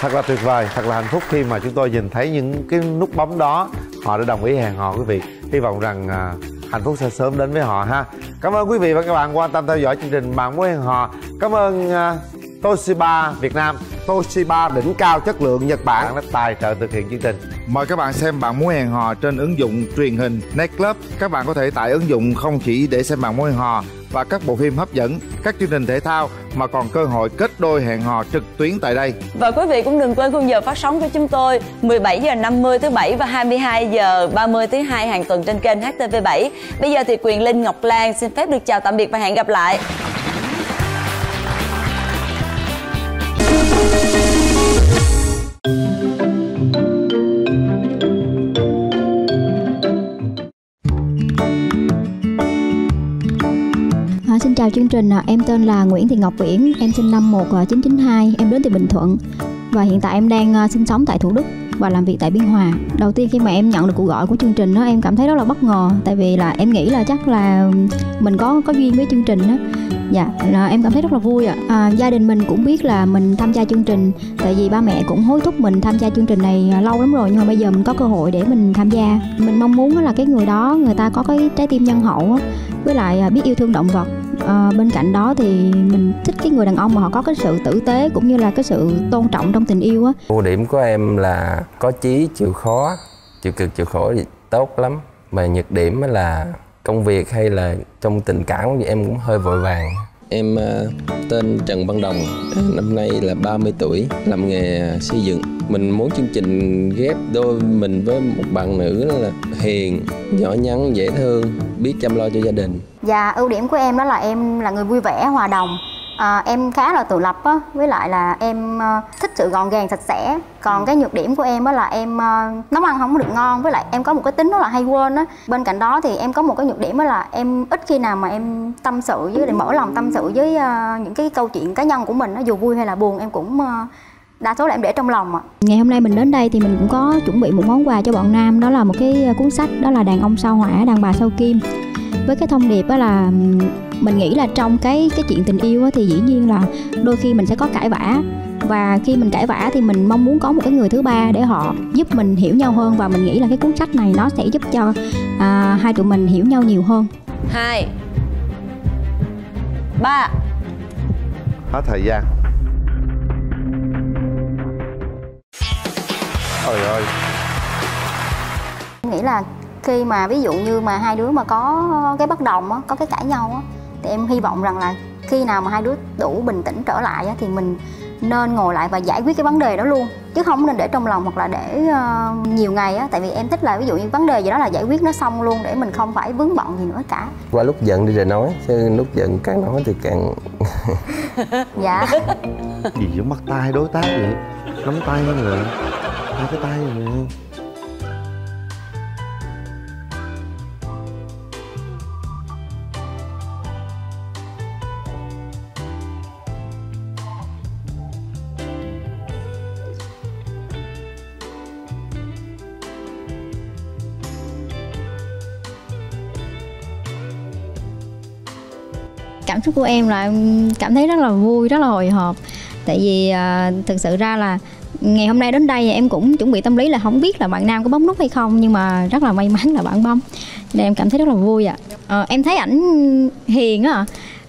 Thật là tuyệt vời thật là hạnh phúc khi mà chúng tôi nhìn thấy những cái nút bấm đó. Họ đã đồng ý hẹn hò quý vị. Hy vọng rằng à, hạnh phúc sẽ sớm đến với họ ha. Cảm ơn quý vị và các bạn quan tâm theo dõi chương trình bạn muốn hẹn hò. Cảm ơn à, Toshiba Việt Nam Toshiba đỉnh cao chất lượng Nhật Bản đã tài trợ thực hiện chương trình Mời các bạn xem bạn muốn hẹn hò trên ứng dụng truyền hình Nightclub. Các bạn có thể tải ứng dụng không chỉ để xem bạn muốn hẹn hò và các bộ phim hấp dẫn, các chương trình thể thao mà còn cơ hội kết đôi hẹn hò trực tuyến tại đây. Và quý vị cũng đừng quên khung giờ phát sóng của chúng tôi 17 giờ 50 thứ bảy và 22 giờ 30 thứ hai hàng tuần trên kênh HTV7. Bây giờ thì Quyền Linh Ngọc Lan xin phép được chào tạm biệt và hẹn gặp lại. Chào chương trình, à, em tên là Nguyễn Thị Ngọc Viễn, em sinh năm 1992, à, em đến từ Bình Thuận và hiện tại em đang à, sinh sống tại Thủ Đức. và làm việc tại Biên Hòa. Đầu tiên khi mà em nhận được cuộc gọi của chương trình đó em cảm thấy rất là bất ngờ tại vì là em nghĩ là chắc là mình có có duyên với chương trình đó. Dạ, là em cảm thấy rất là vui ạ. À. gia đình mình cũng biết là mình tham gia chương trình tại vì ba mẹ cũng hối thúc mình tham gia chương trình này lâu lắm rồi nhưng mà bây giờ mình có cơ hội để mình tham gia. Mình mong muốn là cái người đó người ta có cái trái tim nhân hậu với lại à, biết yêu thương động vật à, bên cạnh đó thì mình thích cái người đàn ông mà họ có cái sự tử tế cũng như là cái sự tôn trọng trong tình yêu á. Ưu điểm của em là có chí chịu khó chịu cực chịu khổ thì tốt lắm. Mà nhược điểm là công việc hay là trong tình cảm thì em cũng hơi vội vàng. Em à, tên Trần Văn Đồng, à, năm nay là 30 tuổi, làm nghề à, xây dựng. Mình muốn chương trình ghép đôi mình với một bạn nữ là hiền, nhỏ nhắn, dễ thương, biết chăm lo cho gia đình. Và ưu điểm của em đó là em là người vui vẻ, hòa đồng à, em khá là tự lập á với lại là em uh, thích sự gọn gàng sạch sẽ. Còn cái nhược điểm của em đó là em uh, nấu ăn không được ngon với lại em có một cái tính đó là hay quên á. Bên cạnh đó thì em có một cái nhược điểm đó là em ít khi nào mà em tâm sự với để mở lòng tâm sự với những cái câu chuyện cá nhân của mình nó dù vui hay là buồn em cũng đa số là em để trong lòng ạ. Ngày hôm nay mình đến đây thì mình cũng có chuẩn bị một món quà cho bọn nam. Đó là một cái cuốn sách đó là đàn ông sao hỏa, đàn bà sao kim. Với cái thông điệp đó là mình nghĩ là trong cái cái chuyện tình yêu thì dĩ nhiên là đôi khi mình sẽ có cãi vã. Và khi mình cãi vã thì mình mong muốn có một cái người thứ ba để họ giúp mình hiểu nhau hơn. Và mình nghĩ là cái cuốn sách này nó sẽ giúp cho à, hai tụi mình hiểu nhau nhiều hơn. Hai ba. Hết thời gian trời ơi. Nghĩ là khi mà ví dụ như mà hai đứa mà có cái bất đồng á có cái cãi nhau á thì em hy vọng rằng là khi nào mà hai đứa đủ bình tĩnh trở lại á, thì mình nên ngồi lại và giải quyết cái vấn đề đó luôn. Chứ không nên để trong lòng hoặc là để uh, nhiều ngày á tại vì em thích là ví dụ như vấn đề gì đó là giải quyết nó xong luôn để mình không phải vướng bận gì nữa cả. Qua lúc giận đi rồi nói chứ lúc giận càng nói thì càng dạ. Gì giống mắt tay đối tác vậy? Nắm tay hơn rồi hai cái tay rồi cảm xúc của em là cảm thấy rất là vui rất là hồi hộp. Tại vì uh, thực sự ra là ngày hôm nay đến đây em cũng chuẩn bị tâm lý là không biết là bạn nam có bấm nút hay không nhưng mà rất là may mắn là bạn bấm. Nên em cảm thấy rất là vui ạ. À. uh, em thấy ảnh hiền á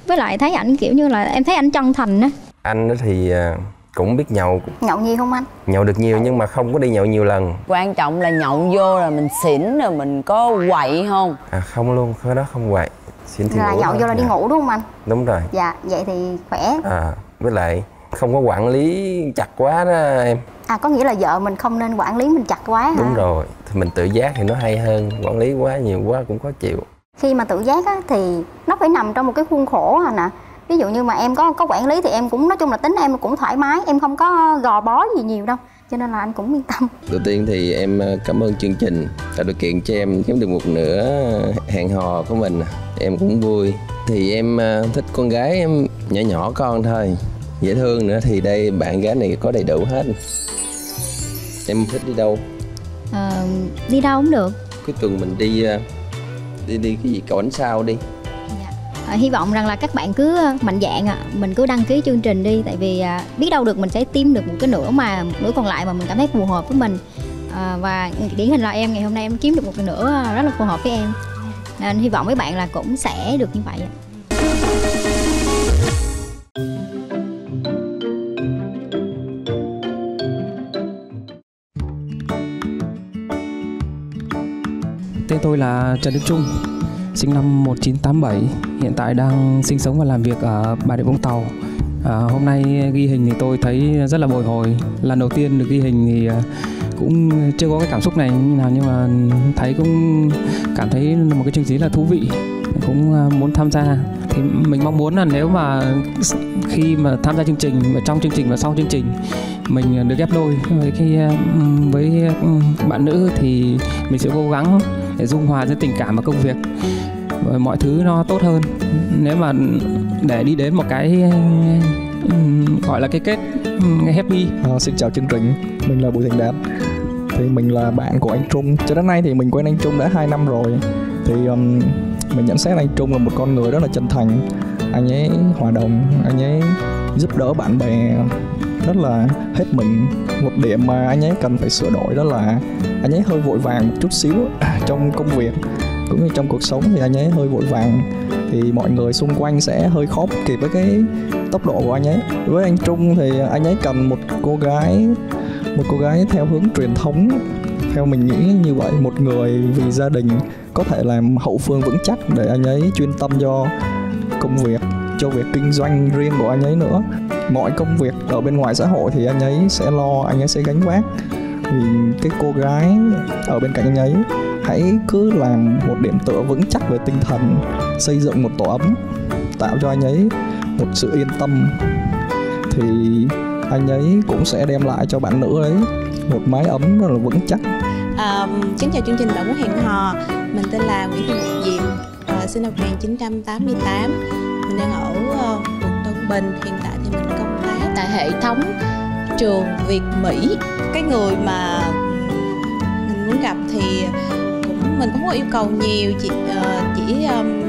với lại thấy ảnh kiểu như là em thấy ảnh chân thành á. Anh thì uh, cũng biết nhậu. Nhậu nhiều không anh? Nhậu được nhiều nhưng mà không có đi nhậu nhiều lần. Quan trọng là nhậu vô là mình xỉn rồi mình có quậy không? À không luôn cái đó không quậy. Xỉn thì là nhậu vô là đi ngủ đúng không anh? Đúng rồi. Dạ vậy thì khỏe. À với lại không có quản lý chặt quá đó em. À có nghĩa là vợ mình không nên quản lý mình chặt quá hả? đúng rồi thì mình tự giác thì nó hay hơn quản lý quá nhiều quá cũng khó chịu. Khi mà tự giác á, thì nó phải nằm trong một cái khuôn khổ à. ví dụ như mà em có có quản lý thì em cũng nói chung là tính em cũng thoải mái em không có gò bó gì nhiều đâu cho nên là anh cũng yên tâm. Đầu tiên thì em ờ, cảm ơn chương trình tạo điều kiện cho em kiếm được một nửa hẹn hò của mình. Em cũng vui. Thì em ờ, thích con gái em nhỏ nhỏ con thôi dễ thương nữa thì đây bạn gái này có đầy đủ hết. Em thích đi đâu? À, đi đâu cũng được. Cái tuần mình đi đi đi cái gì? Cầu ánh sao đi. À, hy vọng rằng là các bạn cứ mạnh dạng à, mình cứ đăng ký chương trình đi tại vì à, biết đâu được mình sẽ tìm được một cái nửa mà một nửa còn lại mà mình cảm thấy phù hợp với mình. À, và điển hình là em ngày hôm nay em kiếm được một cái nửa rất là phù hợp với em. Nên hy vọng mấy bạn là cũng sẽ được như vậy Tên tôi là Trần Đức Trung, sinh năm 1987, hiện tại đang sinh sống và làm việc ở Bà Rịa Vũng Tàu. À, hôm nay ghi hình thì tôi thấy rất là bồi hồi. Lần đầu tiên được ghi hình thì à, cũng chưa có cái cảm xúc này như nào nhưng mà thấy cũng cảm thấy một cái chương trình là thú vị cũng à, muốn tham gia thì mình mong muốn là nếu mà khi mà tham gia chương trình và trong chương trình và sau chương trình mình được ghép đôi với cái à, với ừ, bạn nữ thì mình sẽ cố gắng để dung hòa giữa tình cảm và công việc. Và mọi thứ nó tốt hơn. Nếu mà để đi đến một cái gọi là cái kết cái happy. À, xin chào chương trình mình là Bùi Thành Đạt. Thì mình là bạn của anh Trung. Cho đến nay thì mình quen anh Trung đã 2 năm rồi. Thì um, mình nhận xét anh Trung là một con người rất là chân thành. Anh ấy hòa đồng anh ấy giúp đỡ bạn bè rất là hết mình. Một điểm mà anh ấy cần phải sửa đổi đó là anh ấy hơi vội vàng một chút xíu *laughs* trong công việc. Cũng như trong cuộc sống thì anh ấy hơi vội vàng. Thì mọi người xung quanh sẽ hơi khó kịp với cái tốc độ của anh ấy. Với anh Trung thì anh ấy cần một cô gái, một cô gái theo hướng truyền thống. Theo mình nghĩ như vậy, một người vì gia đình có thể làm hậu phương vững chắc để anh ấy chuyên tâm cho công việc, cho việc kinh doanh riêng của anh ấy nữa mọi công việc ở bên ngoài xã hội thì anh ấy sẽ lo anh ấy sẽ gánh vác. Thì cái cô gái ở bên cạnh anh ấy hãy cứ làm một điểm tựa vững chắc về tinh thần xây dựng một tổ ấm tạo cho anh ấy một sự yên tâm. Thì anh ấy cũng sẽ đem lại cho bạn nữ ấy một mái ấm rất là vững chắc. À, kính chào chương trình Bạn muốn hẹn hò. Mình tên là Nguyễn Thị Ngọc Diệp à, Sinh năm 1988 Mình đang ở ờ, quận Tân Bình Hiện hệ thống trường Việt Mỹ. Cái người mà mình muốn gặp thì cũng mình cũng có yêu cầu nhiều Chỉ, uh, chỉ um,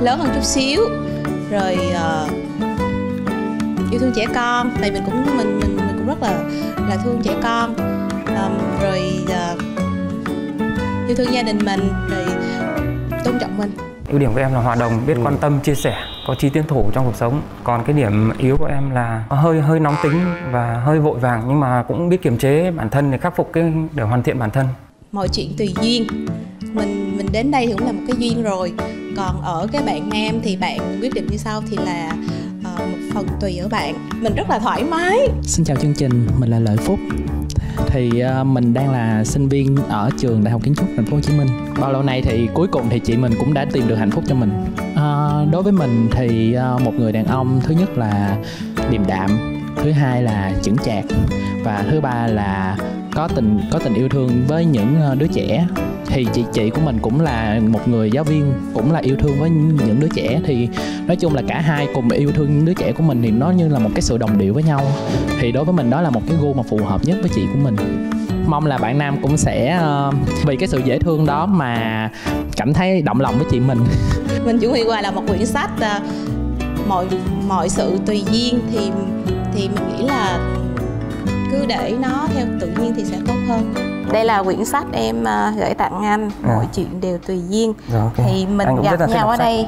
lớn hơn chút xíu. Rồi uh, yêu thương trẻ con Tại mình cũng mình mình, mình cũng rất là là thương trẻ con. Um, rồi uh, yêu thương gia đình mình rồi tôn trọng mình. Ưu điểm của em là hòa đồng biết quan tâm chia sẻ có chi tiến thủ trong cuộc sống. Còn cái điểm yếu của em là hơi hơi nóng tính và hơi vội vàng nhưng mà cũng biết kiềm chế bản thân để khắc phục cái để hoàn thiện bản thân. Mọi chuyện tùy duyên. Mình mình đến đây thì cũng là một cái duyên rồi. Còn ở cái bạn nam thì bạn quyết định như sau thì là uh, một phần tùy ở bạn. Mình rất là thoải mái. Xin chào chương trình mình là lợi phúc thì uh, mình đang là sinh viên ở trường đại học kiến trúc thành phố hồ chí minh. Bao lâu nay thì cuối cùng thì chị mình cũng đã tìm được hạnh phúc cho mình? Uh, đối với mình thì uh, một người đàn ông thứ nhất là điềm đạm thứ hai là chững chạc và thứ ba là có tình có tình yêu thương với những ờ, đứa trẻ. Thì chị chị của mình cũng là một người giáo viên cũng là yêu thương với những đứa trẻ. Thì nói chung là cả hai cùng yêu thương những đứa trẻ của mình thì nó như là một cái sự đồng điệu với nhau. Thì đối với mình đó là một cái gu mà phù hợp nhất với chị của mình. Mong là bạn nam cũng sẽ uh, vì cái sự dễ thương đó mà cảm thấy động lòng với chị mình. *laughs* Mình chuẩn bị qua là một quyển sách uh, mọi mọi sự tùy duyên thì thì mình nghĩ là cứ để nó theo tự nhiên thì sẽ tốt hơn. Đây là quyển sách em uh, gửi tặng anh. À. mọi chuyện đều tùy duyên. Rồi, okay. thì mình gặp nhau ở đây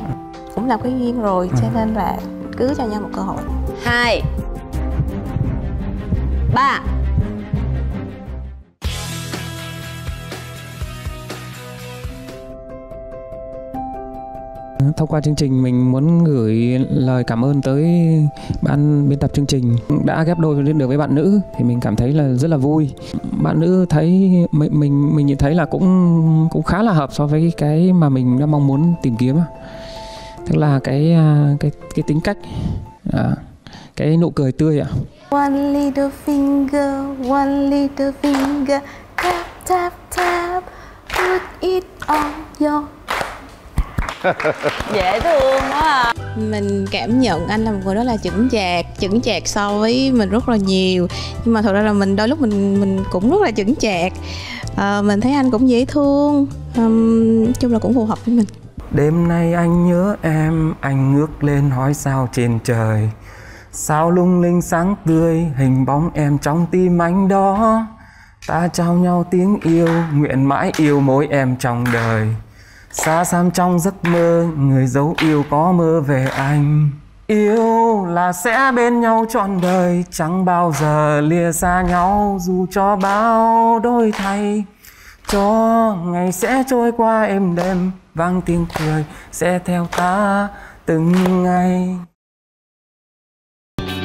cũng là cái duyên rồi ừ. cho nên là cứ cho nhau một cơ hội. Hai. Ba Thông qua chương trình mình muốn gửi lời cảm ơn tới ban biên tập chương trình đã ghép đôi được với bạn nữ thì mình cảm thấy là rất là vui. Bạn nữ thấy mình mình mình nhìn thấy là cũng cũng khá là hợp so với cái mà mình đã mong muốn tìm kiếm. Tức là cái à, cái cái tính cách à, cái nụ cười tươi ạ. One little finger, one little finger, tap tap tap, put it on your *laughs* dễ thương quá à. Mình cảm nhận anh là một người rất là chững chạc chững chạc so với mình rất là nhiều. Nhưng mà thật ra là mình đôi lúc mình mình cũng rất là chững chạc. À, mình thấy anh cũng dễ thương. Um, chung là cũng phù hợp với mình. Đêm nay anh nhớ em anh ngước lên hỏi sao trên trời. Sao lung linh sáng tươi hình bóng em trong tim anh đó. Ta trao nhau tiếng yêu nguyện mãi yêu mỗi em trong đời xa xăm trong giấc mơ, người dấu yêu có mơ về anh. Yêu là sẽ bên nhau trọn đời, chẳng bao giờ lìa xa nhau, dù cho bao đôi thay. Cho ngày sẽ trôi qua êm đêm vang tiếng cười sẽ theo ta từng ngày.